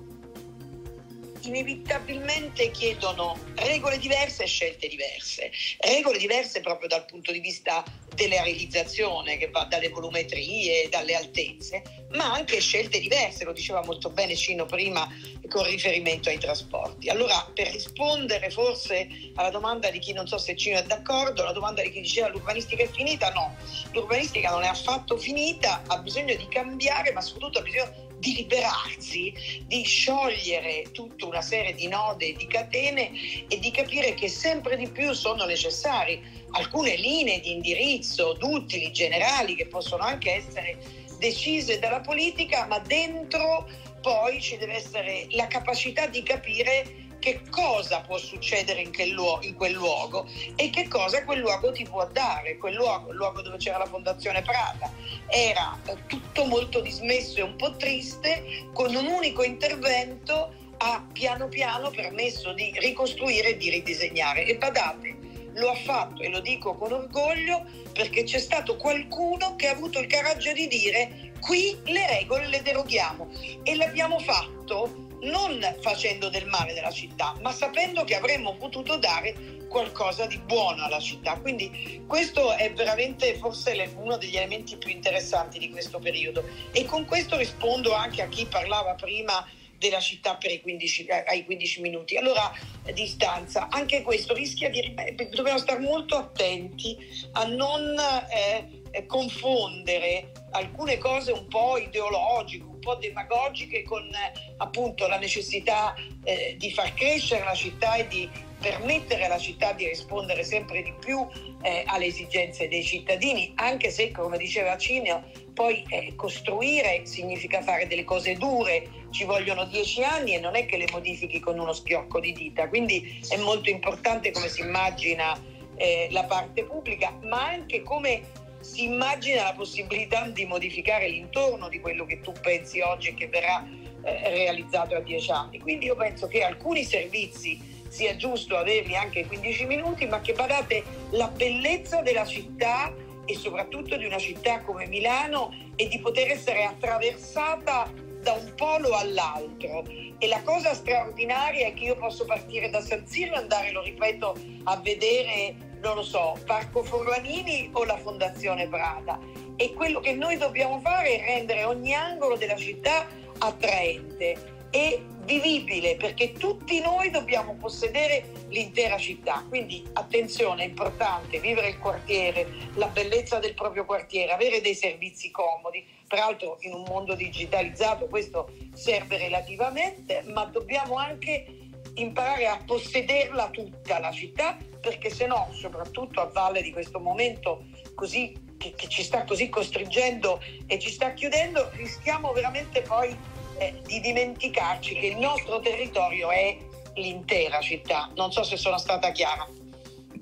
inevitabilmente chiedono regole diverse e scelte diverse. Regole diverse proprio dal punto di vista della realizzazione, che va dalle volumetrie, dalle altezze, ma anche scelte diverse, lo diceva molto bene Cino prima con riferimento ai trasporti. Allora, per rispondere forse alla domanda di chi non so se Cino è d'accordo, la domanda di chi diceva l'urbanistica è finita, no, l'urbanistica non è affatto finita, ha bisogno di cambiare, ma soprattutto ha bisogno di liberarsi, di sciogliere tutta una serie di node e di catene e di capire che sempre di più sono necessari alcune linee di indirizzo d'utili generali che possono anche essere decise dalla politica, ma dentro poi ci deve essere la capacità di capire che cosa può succedere in quel, luogo, in quel luogo e che cosa quel luogo ti può dare. Quel luogo, il luogo dove c'era la Fondazione Prada, era eh, tutto molto dismesso e un po' triste, con un unico intervento ha piano piano permesso di ricostruire e di ridisegnare. E badate, lo ha fatto e lo dico con orgoglio perché c'è stato qualcuno che ha avuto il coraggio di dire qui le regole le deroghiamo e l'abbiamo fatto non facendo del male della città, ma sapendo che avremmo potuto dare qualcosa di buono alla città. Quindi questo è veramente forse uno degli elementi più interessanti di questo periodo. E con questo rispondo anche a chi parlava prima della città per i 15, eh, ai 15 minuti. Allora, distanza, anche questo rischia di... dobbiamo stare molto attenti a non eh, confondere alcune cose un po' ideologiche, po' demagogiche con eh, appunto la necessità eh, di far crescere la città e di permettere alla città di rispondere sempre di più eh, alle esigenze dei cittadini, anche se, come diceva Cineo, poi eh, costruire significa fare delle cose dure, ci vogliono dieci anni e non è che le modifichi con uno schiocco di dita, quindi è molto importante come si immagina eh, la parte pubblica, ma anche come si immagina la possibilità di modificare l'intorno di quello che tu pensi oggi e che verrà eh, realizzato a dieci anni. Quindi io penso che alcuni servizi sia giusto averli anche 15 minuti, ma che badate la bellezza della città e soprattutto di una città come Milano e di poter essere attraversata da un polo all'altro. E la cosa straordinaria è che io posso partire da San Siro e andare, lo ripeto, a vedere, non lo so, Parco Forlanini o la Fondazione Prada. E quello che noi dobbiamo fare è rendere ogni angolo della città attraente e vivibile perché tutti noi dobbiamo possedere l'intera città. Quindi attenzione, è importante vivere il quartiere, la bellezza del proprio quartiere, avere dei servizi comodi. Peraltro in un mondo digitalizzato questo serve relativamente, ma dobbiamo anche imparare a possederla tutta la città perché se no, soprattutto a valle di questo momento così, che, che ci sta così costringendo e ci sta chiudendo, rischiamo veramente poi eh, di dimenticarci che il nostro territorio è l'intera città. Non so se sono stata chiara.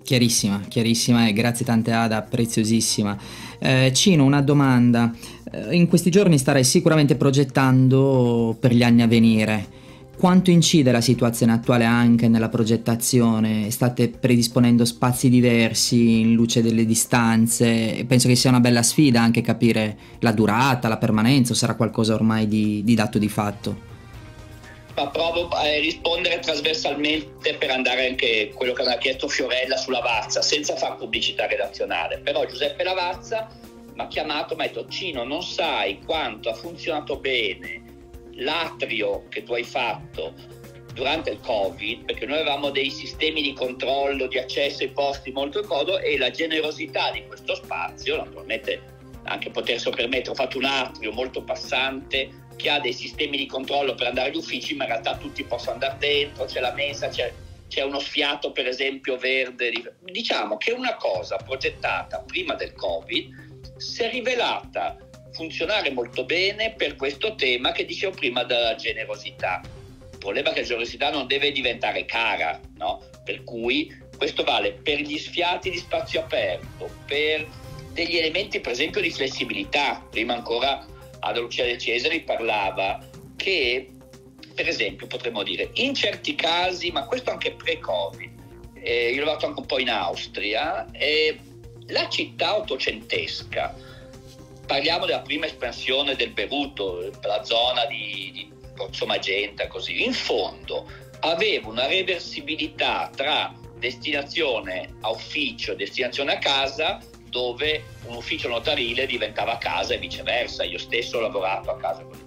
Chiarissima, chiarissima e grazie tante Ada, preziosissima. Eh, Cino, una domanda. Eh, in questi giorni starai sicuramente progettando per gli anni a venire quanto incide la situazione attuale anche nella progettazione? State predisponendo spazi diversi in luce delle distanze? Penso che sia una bella sfida anche capire la durata, la permanenza o sarà qualcosa ormai di, di dato di fatto? Ma provo a rispondere trasversalmente per andare anche a quello che aveva chiesto Fiorella sulla Lavazza, senza far pubblicità redazionale. Però Giuseppe Lavazza mi ha chiamato mi ha detto Cino, non sai quanto ha funzionato bene l'atrio che tu hai fatto durante il Covid, perché noi avevamo dei sistemi di controllo, di accesso ai posti molto comodo e la generosità di questo spazio, naturalmente anche potersi permettere, ho fatto un atrio molto passante che ha dei sistemi di controllo per andare agli uffici, ma in realtà tutti possono andare dentro, c'è la messa, c'è, c'è uno sfiato per esempio verde. Diciamo che una cosa progettata prima del Covid si è rivelata funzionare molto bene per questo tema che dicevo prima della generosità. Il problema è che la generosità non deve diventare cara, no? per cui questo vale per gli sfiati di spazio aperto, per degli elementi per esempio di flessibilità. Prima ancora Ada Lucia del Cesari parlava che per esempio potremmo dire in certi casi, ma questo anche pre-Covid, eh, io l'ho fatto anche un po' in Austria, eh, la città ottocentesca, parliamo della prima espansione del Beruto, la zona di, di Pozzo Magenta, così, in fondo aveva una reversibilità tra destinazione a ufficio e destinazione a casa dove un ufficio notarile diventava casa e viceversa. Io stesso ho lavorato a casa così.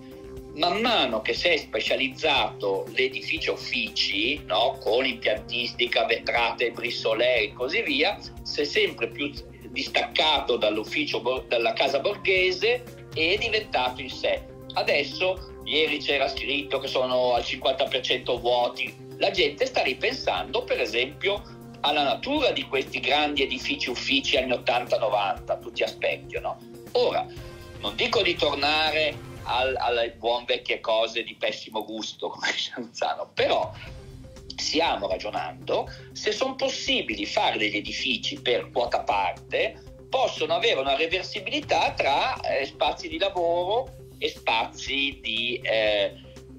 Man mano che si è specializzato l'edificio uffici, no? con impiantistica, vetrate, brissolè e così via, si è sempre più distaccato dall'ufficio, dalla casa borghese e è diventato in sé. Adesso, ieri c'era scritto che sono al 50% vuoti, la gente sta ripensando per esempio alla natura di questi grandi edifici uffici anni 80-90, tutti a specchio. No? Ora, non dico di tornare al, alle buone vecchie cose di pessimo gusto *laughs* come Sanzano, però stiamo ragionando se sono possibili fare degli edifici per quota parte possono avere una reversibilità tra eh, spazi di lavoro e spazi di, eh,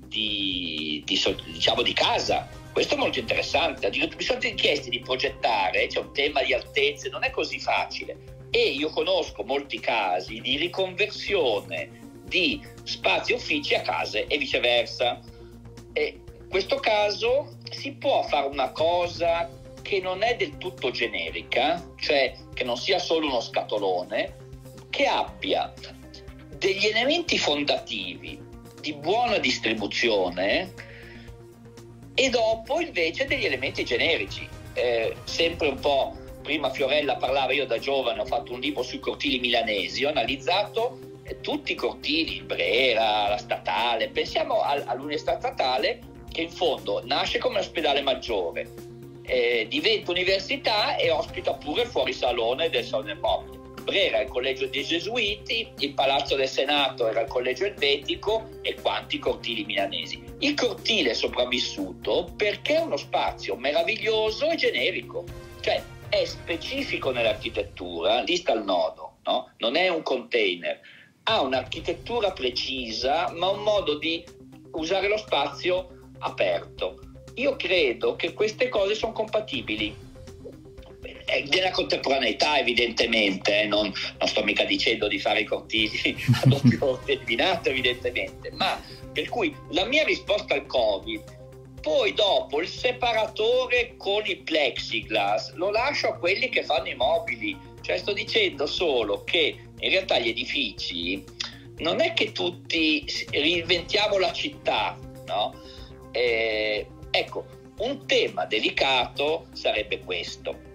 di, di, diciamo, di casa. Questo è molto interessante. Mi sono chiesti di progettare, c'è un tema di altezze, non è così facile. E io conosco molti casi di riconversione di spazi uffici a case e viceversa. E questo caso si può fare una cosa che non è del tutto generica, cioè che non sia solo uno scatolone, che abbia degli elementi fondativi di buona distribuzione e dopo invece degli elementi generici. Eh, sempre un po', prima Fiorella parlava, io da giovane ho fatto un libro sui cortili milanesi, ho analizzato eh, tutti i cortili, il Brera, la statale, pensiamo all- all'università statale che in fondo nasce come ospedale maggiore, eh, diventa università e ospita pure fuori salone del Salone Mobile. Brera il collegio dei Gesuiti, il Palazzo del Senato era il collegio elvetico e quanti cortili milanesi. Il cortile è sopravvissuto perché è uno spazio meraviglioso e generico, cioè è specifico nell'architettura, lì sta il nodo, no? non è un container, ha un'architettura precisa ma un modo di usare lo spazio aperto. Io credo che queste cose sono compatibili della contemporaneità evidentemente, eh, non, non, sto mica dicendo di fare i cortili *laughs* a doppio *laughs* terminato evidentemente, ma per cui la mia risposta al Covid, poi dopo il separatore con i plexiglass lo lascio a quelli che fanno i mobili, cioè sto dicendo solo che in realtà gli edifici non è che tutti reinventiamo la città, no? Eh, ecco, un tema delicato sarebbe questo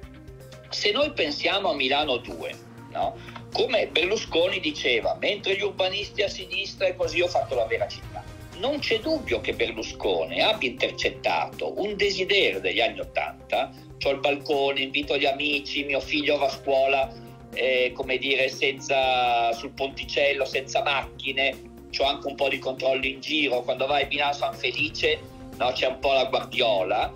se noi pensiamo a Milano 2, no? come Berlusconi diceva, mentre gli urbanisti a sinistra e così ho fatto la vera città, non c'è dubbio che Berlusconi abbia intercettato un desiderio degli anni Ottanta, ho il balcone, invito gli amici, mio figlio va a scuola, eh, come dire, senza, sul ponticello, senza macchine, ho anche un po' di controlli in giro, quando vai a Milano San Felice no, c'è un po' la guardiola,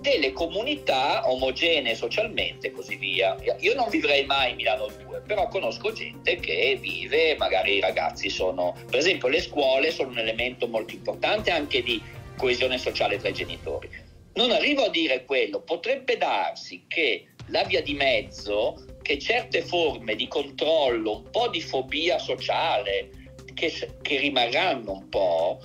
delle comunità omogenee socialmente e così via. Io non vivrei mai in Milano 2, però conosco gente che vive, magari i ragazzi sono, per esempio le scuole sono un elemento molto importante anche di coesione sociale tra i genitori. Non arrivo a dire quello, potrebbe darsi che la via di mezzo, che certe forme di controllo, un po' di fobia sociale, che, che rimarranno un po',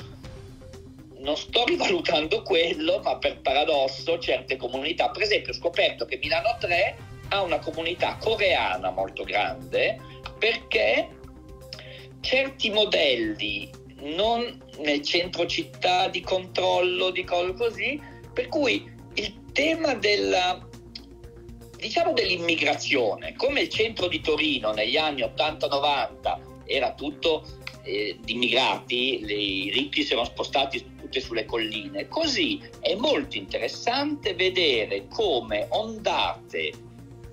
non sto rivalutando quello, ma per paradosso certe comunità, per esempio ho scoperto che Milano 3 ha una comunità coreana molto grande perché certi modelli non nel centro città di controllo di cose così, per cui il tema della diciamo dell'immigrazione, come il centro di Torino negli anni 80-90 era tutto eh, di immigrati, i ricchi si erano spostati tutte sulle colline. Così è molto interessante vedere come ondate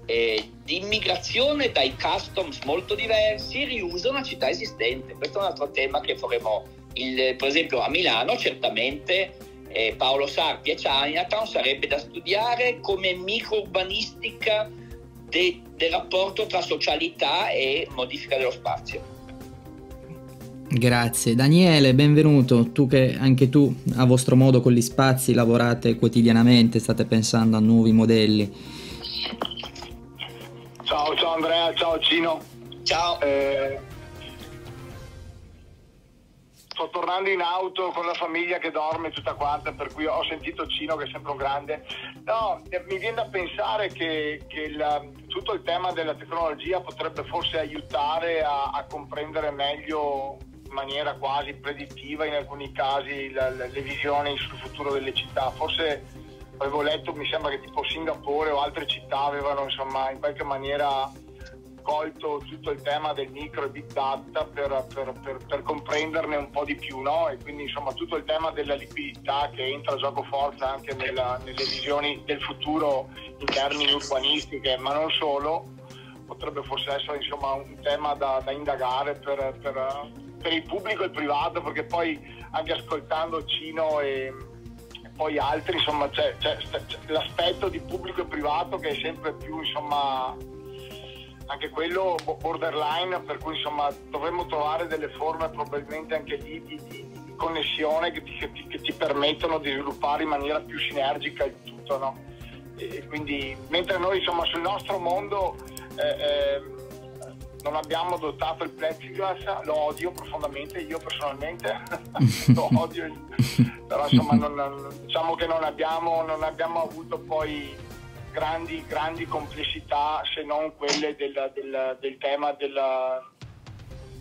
eh, di immigrazione dai customs molto diversi riusano una città esistente. Questo è un altro tema che faremo. Il, per esempio a Milano certamente eh, Paolo Sarpi e Chinatown sarebbe da studiare come microurbanistica de, del rapporto tra socialità e modifica dello spazio. Grazie. Daniele, benvenuto. Tu che anche tu a vostro modo con gli spazi lavorate quotidianamente, state pensando a nuovi modelli. Ciao, ciao Andrea, ciao Cino. Ciao. Eh, sto tornando in auto con la famiglia che dorme tutta quanta, per cui ho sentito Cino che è sempre un grande. No, eh, mi viene da pensare che, che la, tutto il tema della tecnologia potrebbe forse aiutare a, a comprendere meglio in maniera quasi predittiva in alcuni casi la, la, le visioni sul futuro delle città. Forse avevo letto, mi sembra che tipo Singapore o altre città avevano insomma in qualche maniera colto tutto il tema del micro e big data per, per, per, per comprenderne un po' di più, no? E quindi insomma tutto il tema della liquidità che entra a gioco forza anche nella, nelle visioni del futuro in termini urbanistiche, ma non solo, potrebbe forse essere insomma un tema da, da indagare per, per il pubblico e il privato, perché poi anche ascoltando Cino e, e poi altri, insomma, c'è, c'è, c'è, l'aspetto di pubblico e privato che è sempre più, insomma, anche quello borderline, per cui insomma dovremmo trovare delle forme probabilmente anche lì di, di, di connessione che ti, che, ti, che ti, permettono di sviluppare in maniera più sinergica il tutto. No? E quindi mentre noi insomma sul nostro mondo eh, eh, non abbiamo adottato il plexiglass, lo odio profondamente, io personalmente. *laughs* Lo odio, però insomma non, diciamo che non abbiamo, non abbiamo avuto poi grandi, grandi complessità se non quelle del, del, del tema della,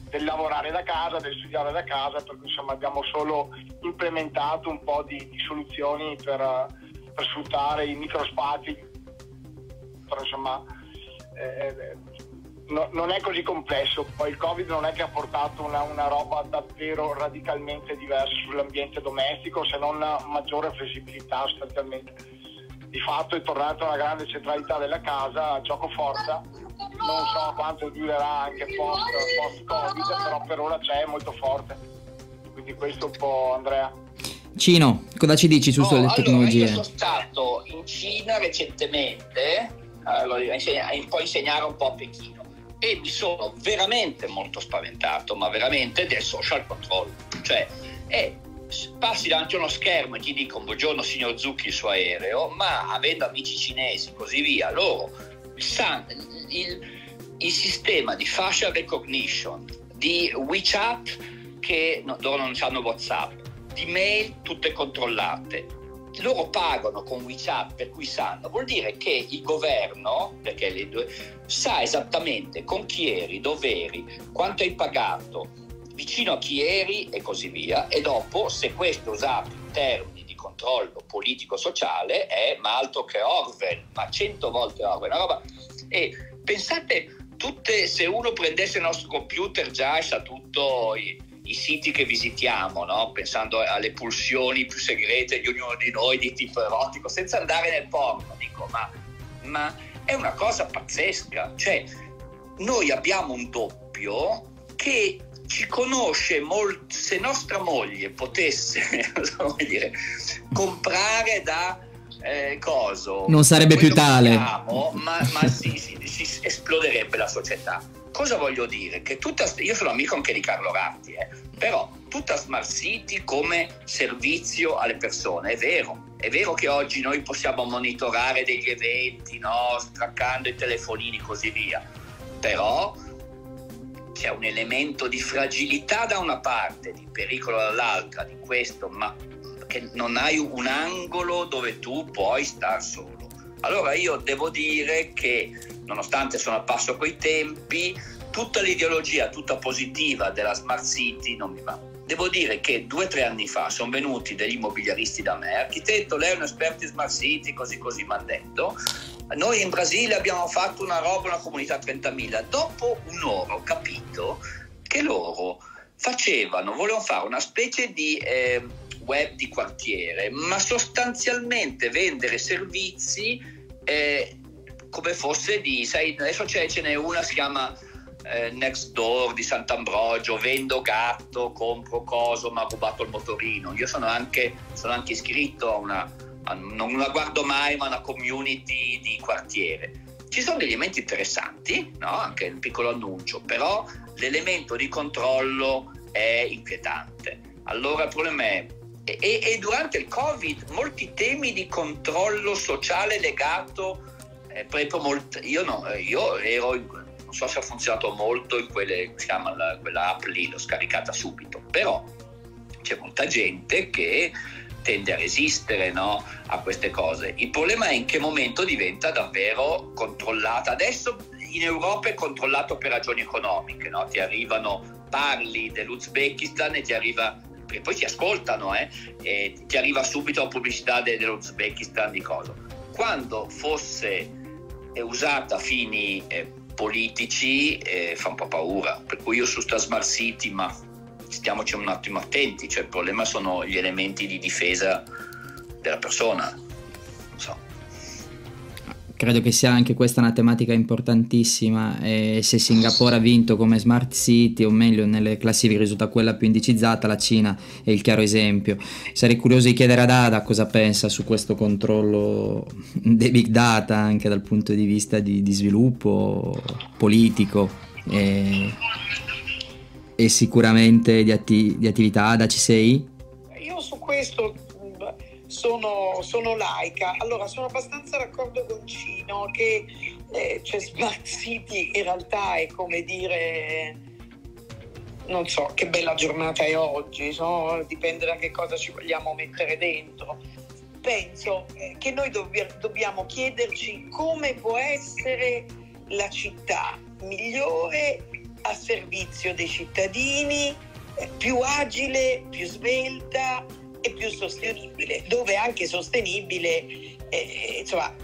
del lavorare da casa, del studiare da casa, per cui insomma abbiamo solo implementato un po' di, di soluzioni per, per, sfruttare i microspazi, però insomma eh, no, non è così complesso, poi il Covid non è che ha portato una, una roba davvero radicalmente diversa sull'ambiente domestico se non una maggiore flessibilità sostanzialmente di fatto è tornata una grande centralità della casa, gioco forza, non so quanto durerà anche post, post Covid, però per ora c'è molto forte. Quindi questo un po' Andrea. Cino, cosa ci dici su no, sulle allora, tecnologie? Io sono stato in Cina recentemente, allora, un po' insegnare un po' a Pechino e mi sono veramente molto spaventato, ma veramente del social control. Cioè, è passi davanti a uno schermo e ti dicono buongiorno signor Zucchi il suo aereo, ma avendo amici cinesi così via, loro sanno il, il, sistema di facial recognition, di WeChat che no, loro non hanno WhatsApp, di mail tutte controllate. Loro pagano con WeChat per cui sanno, vuol dire che il governo, perché le due, sa esattamente con chi eri, dove eri, quanto hai pagato, vicino a chi eri e così via. E dopo, se questo usato in termini di controllo politico-sociale, è ma altro che Orwell, ma cento volte Orwell. Una roba. E pensate, tutte, se uno prendesse il nostro computer già e sa tutto i, i siti che visitiamo, no? pensando alle pulsioni più segrete di ognuno di noi di tipo erotico, senza andare nel porno, dico, ma, ma è una cosa pazzesca. Cioè, noi abbiamo un doppio che ci conosce molto, se nostra moglie potesse *laughs* dire, comprare da eh, coso, non sarebbe più tale, siamo, ma, ma si, si, si, esploderebbe la società. Cosa voglio dire? Che tutta, io sono amico anche di Carlo Ratti, eh, però tutta Smart City come servizio alle persone, è vero, è vero che oggi noi possiamo monitorare degli eventi, no? straccando i telefonini e così via, però c'è un elemento di fragilità da una parte, di pericolo dall'altra, di questo, ma che non hai un angolo dove tu puoi star solo. Allora io devo dire che, nonostante sono a passo coi tempi, tutta l'ideologia, tutta positiva della Smart City non mi va. Devo dire che due o tre anni fa sono venuti degli immobiliaristi da me, architetto, lei è un esperto in Smart City, così così mi hanno detto, noi in Brasile abbiamo fatto una roba, una comunità 30.000. Dopo un'ora ho capito che loro facevano, volevano fare una specie di eh, web di quartiere, ma sostanzialmente vendere servizi eh, come fosse di, sai, adesso ce n'è una, si chiama eh, next door di Sant'Ambrogio, vendo gatto, compro coso, ma ha rubato il motorino. Io sono anche, sono anche iscritto a una, a, non la guardo mai, ma a una community di quartiere. Ci sono degli elementi interessanti, no? anche un piccolo annuncio, però l'elemento di controllo è inquietante. Allora il problema è e, e, durante il Covid molti temi di controllo sociale legato eh, proprio molto, io, no, eh, io ero in, non so se ha funzionato molto in quelle, chiama la, quella app lì, l'ho scaricata subito, però c'è molta gente che tende a resistere no, a queste cose. Il problema è in che momento diventa davvero controllata. Adesso in Europa è controllato per ragioni economiche, no? ti arrivano, parli dell'Uzbekistan e ti arriva e poi ti ascoltano, eh, e ti arriva subito la pubblicità dell'Uzbekistan di cosa. Quando fosse usata a fini eh, politici eh, fa un po' paura, per cui io su sta Smart City, ma stiamoci un attimo attenti, cioè il problema sono gli elementi di difesa della persona. Credo che sia anche questa una tematica importantissima e se Singapore ha vinto come smart city o meglio nelle classifiche risulta quella più indicizzata la Cina è il chiaro esempio sarei curioso di chiedere ad Ada cosa pensa su questo controllo dei big data anche dal punto di vista di, di sviluppo politico e, e sicuramente di, atti, di attività Ada ci sei? Io su questo sono, sono laica. Allora, sono abbastanza d'accordo con Cino che eh, cioè Smart City in realtà è come dire non so che bella giornata è oggi, no? dipende da che cosa ci vogliamo mettere dentro. Penso eh, che noi dobbia, dobbiamo chiederci come può essere la città migliore a servizio dei cittadini, eh, più agile, più svelta, e più sostenibile, dove anche sostenibile eh, insomma,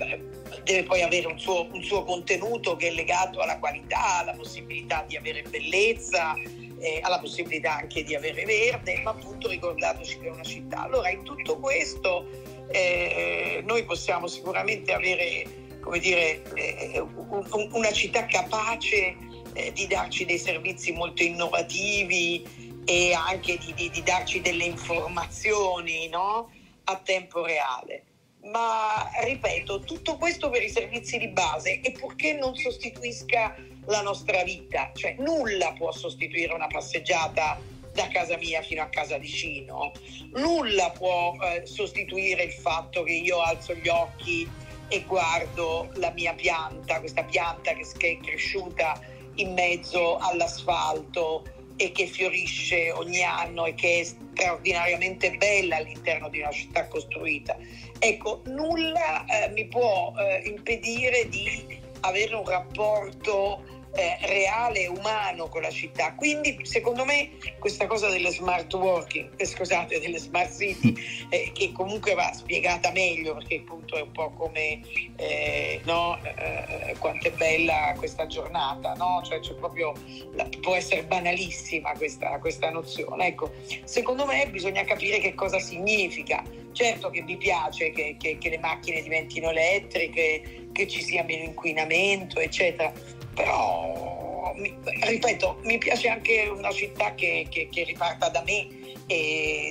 deve poi avere un suo, un suo, contenuto che è legato alla qualità, alla possibilità di avere bellezza, eh, alla possibilità anche di avere verde, ma appunto ricordandoci che è una città. Allora in tutto questo eh, noi possiamo sicuramente avere come dire, eh, un, una città capace eh, di darci dei servizi molto innovativi, e anche di, di, di darci delle informazioni no? a tempo reale. Ma ripeto, tutto questo per i servizi di base e purché non sostituisca la nostra vita, cioè nulla può sostituire una passeggiata da casa mia fino a casa vicino, nulla può eh, sostituire il fatto che io alzo gli occhi e guardo la mia pianta, questa pianta che, che è cresciuta in mezzo all'asfalto e che fiorisce ogni anno e che è straordinariamente bella all'interno di una città costruita. Ecco, nulla eh, mi può eh, impedire di avere un rapporto eh, reale e umano con la città. Quindi secondo me questa cosa delle smart working, eh, scusate, delle smart city, *laughs* eh, che comunque va spiegata meglio perché appunto è un po' come eh, no, eh, quanto è bella questa giornata, no? cioè, cioè proprio, la, può essere banalissima questa, questa nozione. Ecco, secondo me bisogna capire che cosa significa. Certo che mi piace che, che, che le macchine diventino elettriche, che ci sia meno inquinamento, eccetera però ripeto, mi piace anche una città che, che, che riparta da me,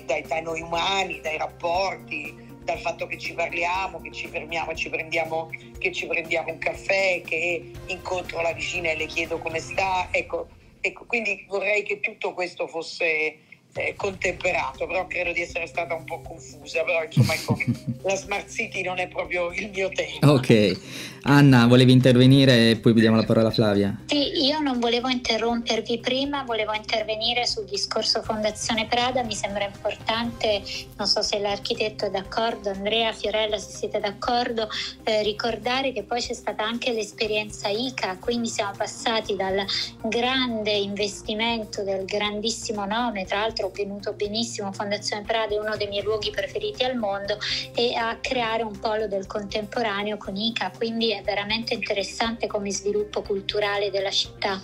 dai, dai, noi umani, dai rapporti, dal fatto che ci parliamo, che ci fermiamo, ci prendiamo, che ci prendiamo un caffè, che incontro la vicina e le chiedo come sta. Ecco, ecco quindi vorrei che tutto questo fosse eh, contemperato, però credo di essere stata un po' confusa, però insomma ecco, *laughs* la Smart City non è proprio il mio tema. Ok, Anna, volevi intervenire e poi diamo la parola a Flavia. Sì, io non volevo interrompervi prima, volevo intervenire sul discorso Fondazione Prada, mi sembra importante, non so se l'architetto è d'accordo, Andrea, Fiorella, se siete d'accordo, eh, ricordare che poi c'è stata anche l'esperienza ICA, quindi siamo passati dal grande investimento del grandissimo nome, tra l'altro ho venuto benissimo, Fondazione Prada è uno dei miei luoghi preferiti al mondo, e a creare un polo del contemporaneo con ICA, quindi è veramente interessante come sviluppo culturale della città.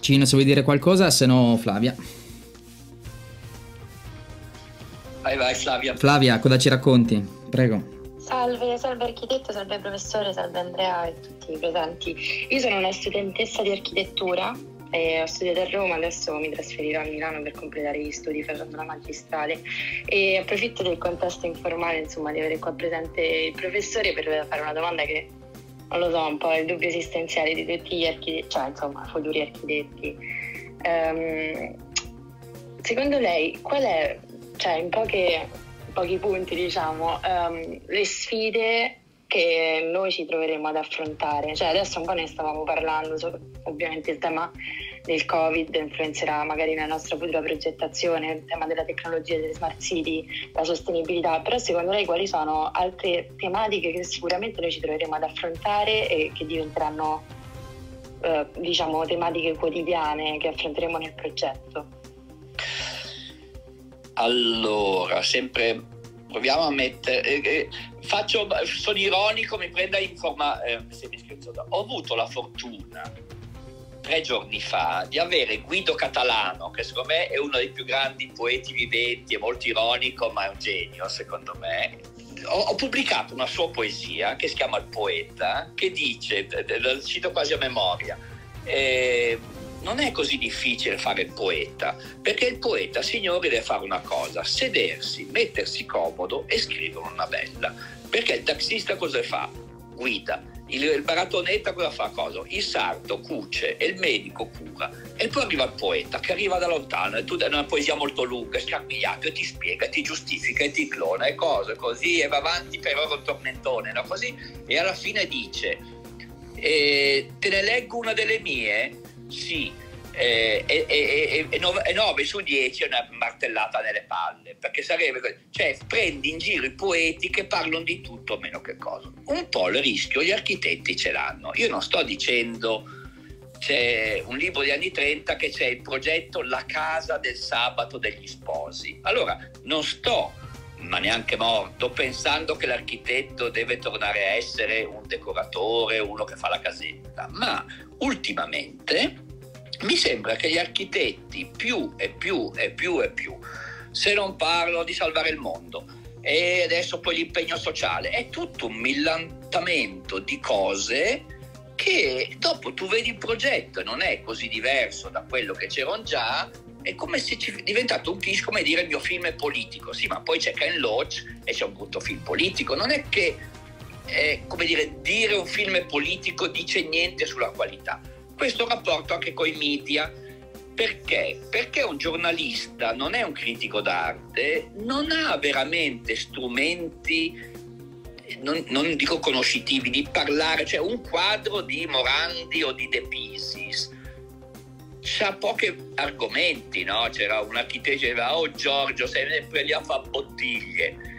Cino, se vuoi dire qualcosa, se no Flavia. Vai, vai Flavia. Flavia, cosa ci racconti? Prego. Salve, salve architetto, salve professore, salve Andrea e tutti i presenti. Io sono una studentessa di architettura e ho studiato a Roma, adesso mi trasferirò a Milano per completare gli studi facendo la magistrale e approfitto del contesto informale insomma, di avere qua presente il professore per fare una domanda che non lo so, un po' il dubbio esistenziale di tutti gli architetti, cioè insomma futuri architetti. Um, secondo lei qual è, cioè in poche, pochi punti diciamo, um, le sfide che noi ci troveremo ad affrontare. Cioè adesso un po' ne stavamo parlando, ovviamente il tema del Covid influenzerà magari la nostra futura progettazione, il tema della tecnologia, delle smart city, la sostenibilità, però secondo lei quali sono altre tematiche che sicuramente noi ci troveremo ad affrontare e che diventeranno eh, diciamo tematiche quotidiane che affronteremo nel progetto? Allora, sempre proviamo a mettere. Eh, eh, faccio, sono ironico, mi prenda in forma. Eh, se mi scherzo, ho avuto la fortuna tre giorni fa di avere Guido Catalano, che secondo me è uno dei più grandi poeti viventi, è molto ironico, ma è un genio, secondo me. Ho, ho pubblicato una sua poesia che si chiama Il poeta, che dice, lo cito quasi a memoria. Eh, non è così difficile fare il poeta, perché il poeta, signori, deve fare una cosa, sedersi, mettersi comodo e scrivere una bella. Perché il taxista cosa fa? Guida. Il, il baratonetta cosa fa? Cosa? Il sarto cuce e il medico cura. E poi arriva il poeta che arriva da lontano e tu dai una poesia molto lunga, scarmigliato e ti spiega, ti giustifica e ti clona e cose così e va avanti per ora un tormentone, no? Così. E alla fine dice, eh, te ne leggo una delle mie? Sì, eh, e, e, e, 9, 9, su 10 è una martellata nelle palle, perché sarebbe, cioè prendi in giro i poeti che parlano di tutto meno che cosa. Un po' il rischio gli architetti ce l'hanno. Io non sto dicendo, c'è un libro degli anni 30 che c'è il progetto La casa del sabato degli sposi. Allora, non sto ma neanche morto, pensando che l'architetto deve tornare a essere un decoratore, uno che fa la casetta, ma ultimamente mi sembra che gli architetti più e più e più e più, se non parlano di salvare il mondo e adesso poi l'impegno sociale, è tutto un millantamento di cose che dopo tu vedi il progetto non è così diverso da quello che c'erano già, è come se ci diventato un cliché come dire il mio film è politico, sì ma poi c'è Ken Loach e c'è un brutto film politico, non è che eh, come dire, dire un film politico dice niente sulla qualità. Questo rapporto anche con i media. Perché? Perché un giornalista non è un critico d'arte, non ha veramente strumenti, non, non dico conoscitivi, di parlare, cioè un quadro di Morandi o di De Pisis ha pochi argomenti, no? C'era un architetto che diceva, oh Giorgio, sei sempre lì a fare bottiglie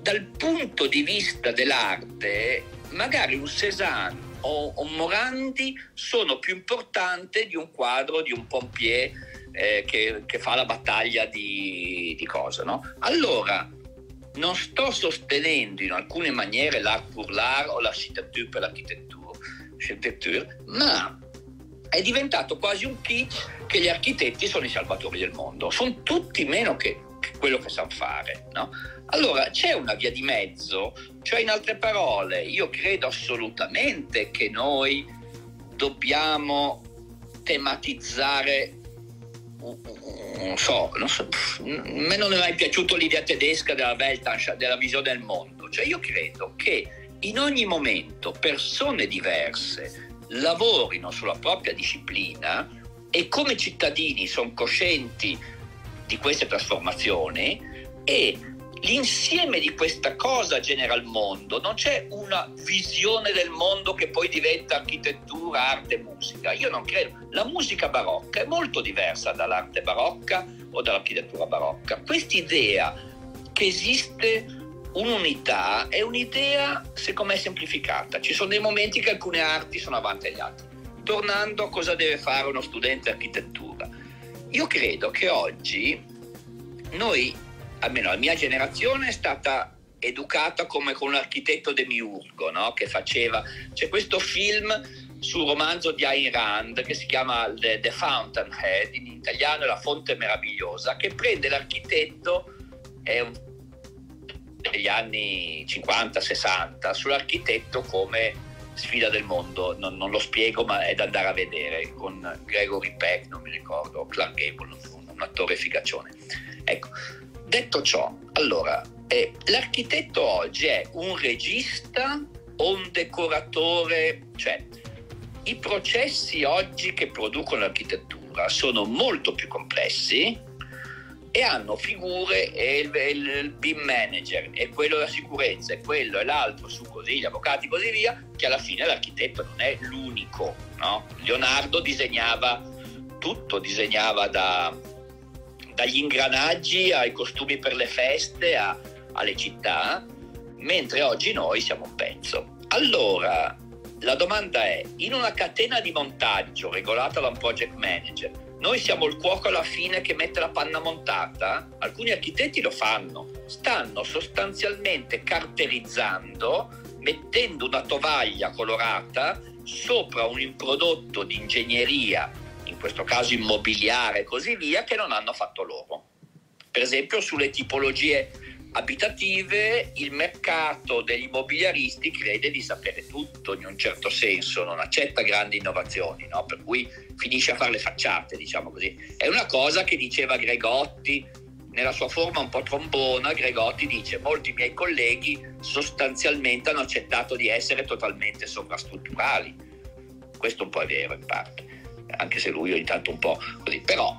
dal punto di vista dell'arte, magari un Cézanne o un Morandi sono più importanti di un quadro di un Pompier eh, che, che, fa la battaglia di, di cosa, no? Allora, non sto sostenendo in alcune maniere l'art pour l'art o l'architecture per l'architettura, ma è diventato quasi un kitsch che gli architetti sono i salvatori del mondo. Sono tutti meno che quello che sanno fare, no? Allora c'è una via di mezzo, cioè in altre parole, io credo assolutamente che noi dobbiamo tematizzare non so, non so, a me non è mai piaciuta l'idea tedesca della Weltanschauung, della visione del mondo. Cioè io credo che in ogni momento persone diverse lavorino sulla propria disciplina e come cittadini sono coscienti di queste trasformazioni e l'insieme di questa cosa genera il mondo, non c'è una visione del mondo che poi diventa architettura, arte, musica. Io non credo. La musica barocca è molto diversa dall'arte barocca o dall'architettura barocca. Quest'idea che esiste un'unità è un'idea, secondo me, semplificata. Ci sono dei momenti che alcune arti sono avanti agli altri. Tornando a cosa deve fare uno studente architettura io credo che oggi noi, almeno la mia generazione, è stata educata come con un architetto demiurgo, no? che faceva... C'è questo film sul romanzo di Ayn Rand che si chiama The, The Fountainhead, in italiano La fonte meravigliosa, che prende l'architetto, un degli anni 50-60 sull'architetto come sfida del mondo, non, non, lo spiego ma è da andare a vedere con Gregory Peck, non mi ricordo, Clark Gable, un, un attore efficacione. Ecco, detto ciò, allora, eh, l'architetto oggi è un regista o un decoratore, cioè i processi oggi che producono l'architettura sono molto più complessi e hanno figure e il, il, il BIM manager e quello della sicurezza e quello e l'altro su così, gli avvocati e così via, che alla fine l'architetto non è l'unico. No? Leonardo disegnava tutto, disegnava da, dagli ingranaggi ai costumi per le feste a, alle città, mentre oggi noi siamo un pezzo. Allora, la domanda è, in una catena di montaggio regolata da un project manager, noi siamo il cuoco alla fine che mette la panna montata? Alcuni architetti lo fanno, stanno sostanzialmente caratterizzando, mettendo una tovaglia colorata sopra un prodotto di ingegneria, in questo caso immobiliare e così via, che non hanno fatto loro. Per esempio sulle tipologie abitative il mercato degli immobiliaristi crede di sapere tutto in un certo senso, non accetta grandi innovazioni, no? per cui finisce a fare le facciate, diciamo così. È una cosa che diceva Gregotti nella sua forma un po' trombona, Gregotti dice molti miei colleghi sostanzialmente hanno accettato di essere totalmente sovrastrutturali. Questo un po' è vero in parte, anche se lui ogni tanto un po' così, però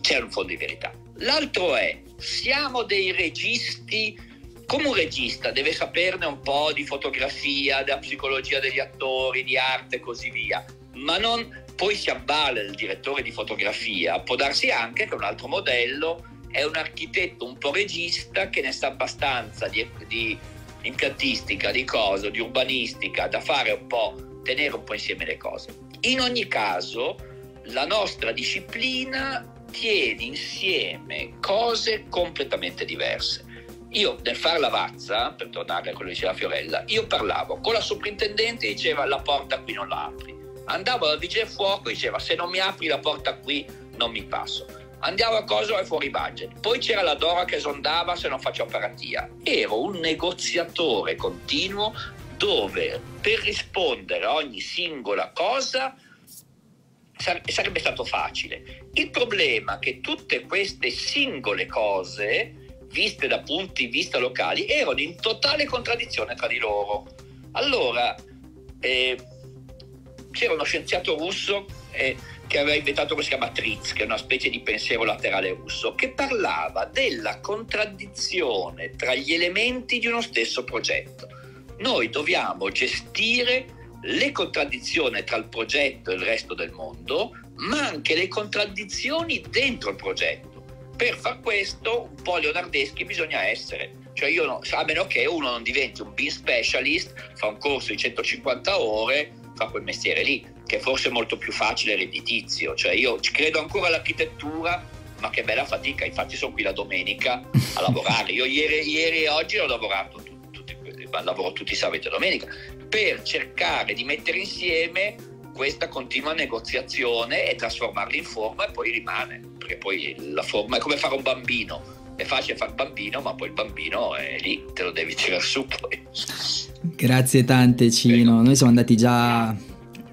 c'è un fondo di verità. L'altro è, siamo dei registi, come un regista deve saperne un po' di fotografia, della psicologia degli attori, di arte e così via, ma non poi si avvale il direttore di fotografia, può darsi anche che un altro modello è un architetto un po' regista che ne sa abbastanza di, di impiantistica, di cose, di urbanistica, da fare un po', tenere un po' insieme le cose. In ogni caso, la nostra disciplina tiene insieme cose completamente diverse. Io nel fare la vazza, per tornare a quello che diceva Fiorella, io parlavo con la soprintendente e diceva la porta qui non la apri. Andavo al vigile fuoco e diceva se non mi apri la porta qui non mi passo. Andiamo a cosa è fuori budget. Poi c'era la Dora che sondava se non faccio operatia. Ero un negoziatore continuo dove per rispondere a ogni singola cosa sarebbe stato facile. Il problema è che tutte queste singole cose, viste da punti di vista locali, erano in totale contraddizione tra di loro. Allora, eh, c'era uno scienziato russo eh, che aveva inventato chiama Tritz, che è una specie di pensiero laterale russo, che parlava della contraddizione tra gli elementi di uno stesso progetto. Noi dobbiamo gestire le contraddizioni tra il progetto e il resto del mondo, ma anche le contraddizioni dentro il progetto. Per far questo, un po' leonardeschi bisogna essere. Cioè io no, a meno che uno non diventi un BIM specialist, fa un corso di 150 ore, fa quel mestiere lì, che è forse molto più facile e redditizio. Cioè io credo ancora all'architettura, ma che bella fatica, infatti sono qui la domenica a lavorare. Io ieri, ieri e oggi ho lavorato, tutti, lavoro tutti sabato e domenica, per cercare di mettere insieme questa continua negoziazione e trasformarla in forma e poi rimane, perché poi la forma è come fare un bambino. È facile fare un bambino, ma poi il bambino è lì, te lo devi tirare su poi. Grazie tante Cino, noi siamo andati già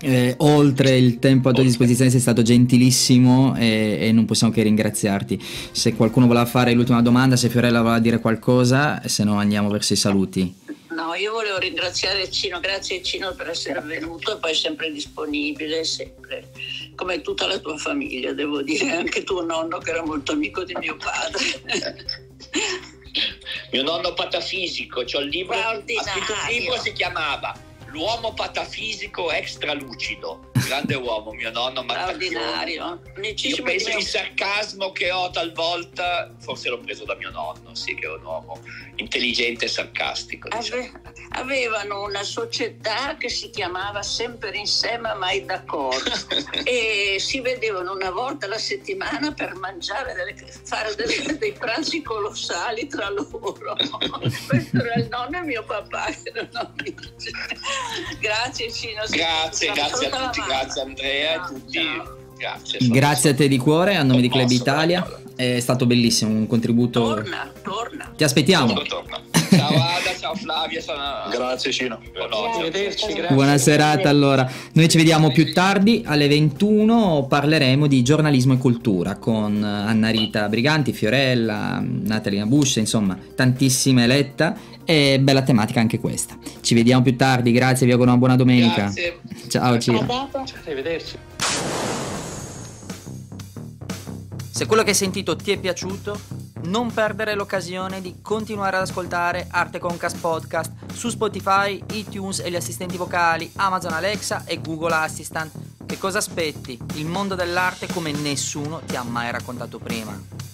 eh, oltre il tempo a tua disposizione, sei stato gentilissimo e, e, non possiamo che ringraziarti. Se qualcuno voleva fare l'ultima domanda, se Fiorella voleva dire qualcosa, se no andiamo verso i saluti. No, io volevo ringraziare Cino, grazie Cino per essere venuto e poi sempre disponibile, sempre, come tutta la tua famiglia, devo dire, *laughs* anche tuo nonno che era molto amico di mio padre. *laughs* mio nonno patafisico, c'ho il libro, ha scritto un libro, si chiamava L'uomo patafisico extralucido, grande uomo, mio nonno Straordinario. Io penso il sarcasmo che ho talvolta, forse l'ho preso da mio nonno, sì, che è un uomo intelligente e sarcastico. Diciamo. Ave- avevano una società che si chiamava Sempre insieme, mai d'accordo *laughs* e si vedevano una volta alla settimana per mangiare, delle, fare delle, dei pranzi colossali tra loro. *laughs* Questo era il nonno e mio papà. Grazie Cino. Grazie, grazie a tutti, grazie Andrea a tutti. Ciao. Grazie, grazie a te di cuore, a nome di Club Italia. È stato bellissimo, un contributo. Torna, torna. Ti aspettiamo. Torna, torna. *laughs* ciao Ada, ciao Flavia. Sono... Grazie Cino. Arrivederci, grazie. Buona serata allora. Noi ci vediamo più tardi alle 21 parleremo di giornalismo e cultura con Anna Rita Briganti, Fiorella, Natalina Bush, insomma, tantissime eletta e bella tematica anche questa. Ci vediamo più tardi, grazie, vi auguro una buona domenica. Grazie. Ciao A Ciro. dopo. Arrivederci. Se quello che hai sentito ti è piaciuto, non perdere l'occasione di continuare ad ascoltare Arte Concast Podcast su Spotify, iTunes e gli assistenti vocali, Amazon Alexa e Google Assistant. Che cosa aspetti? Il mondo dell'arte come nessuno ti ha mai raccontato prima.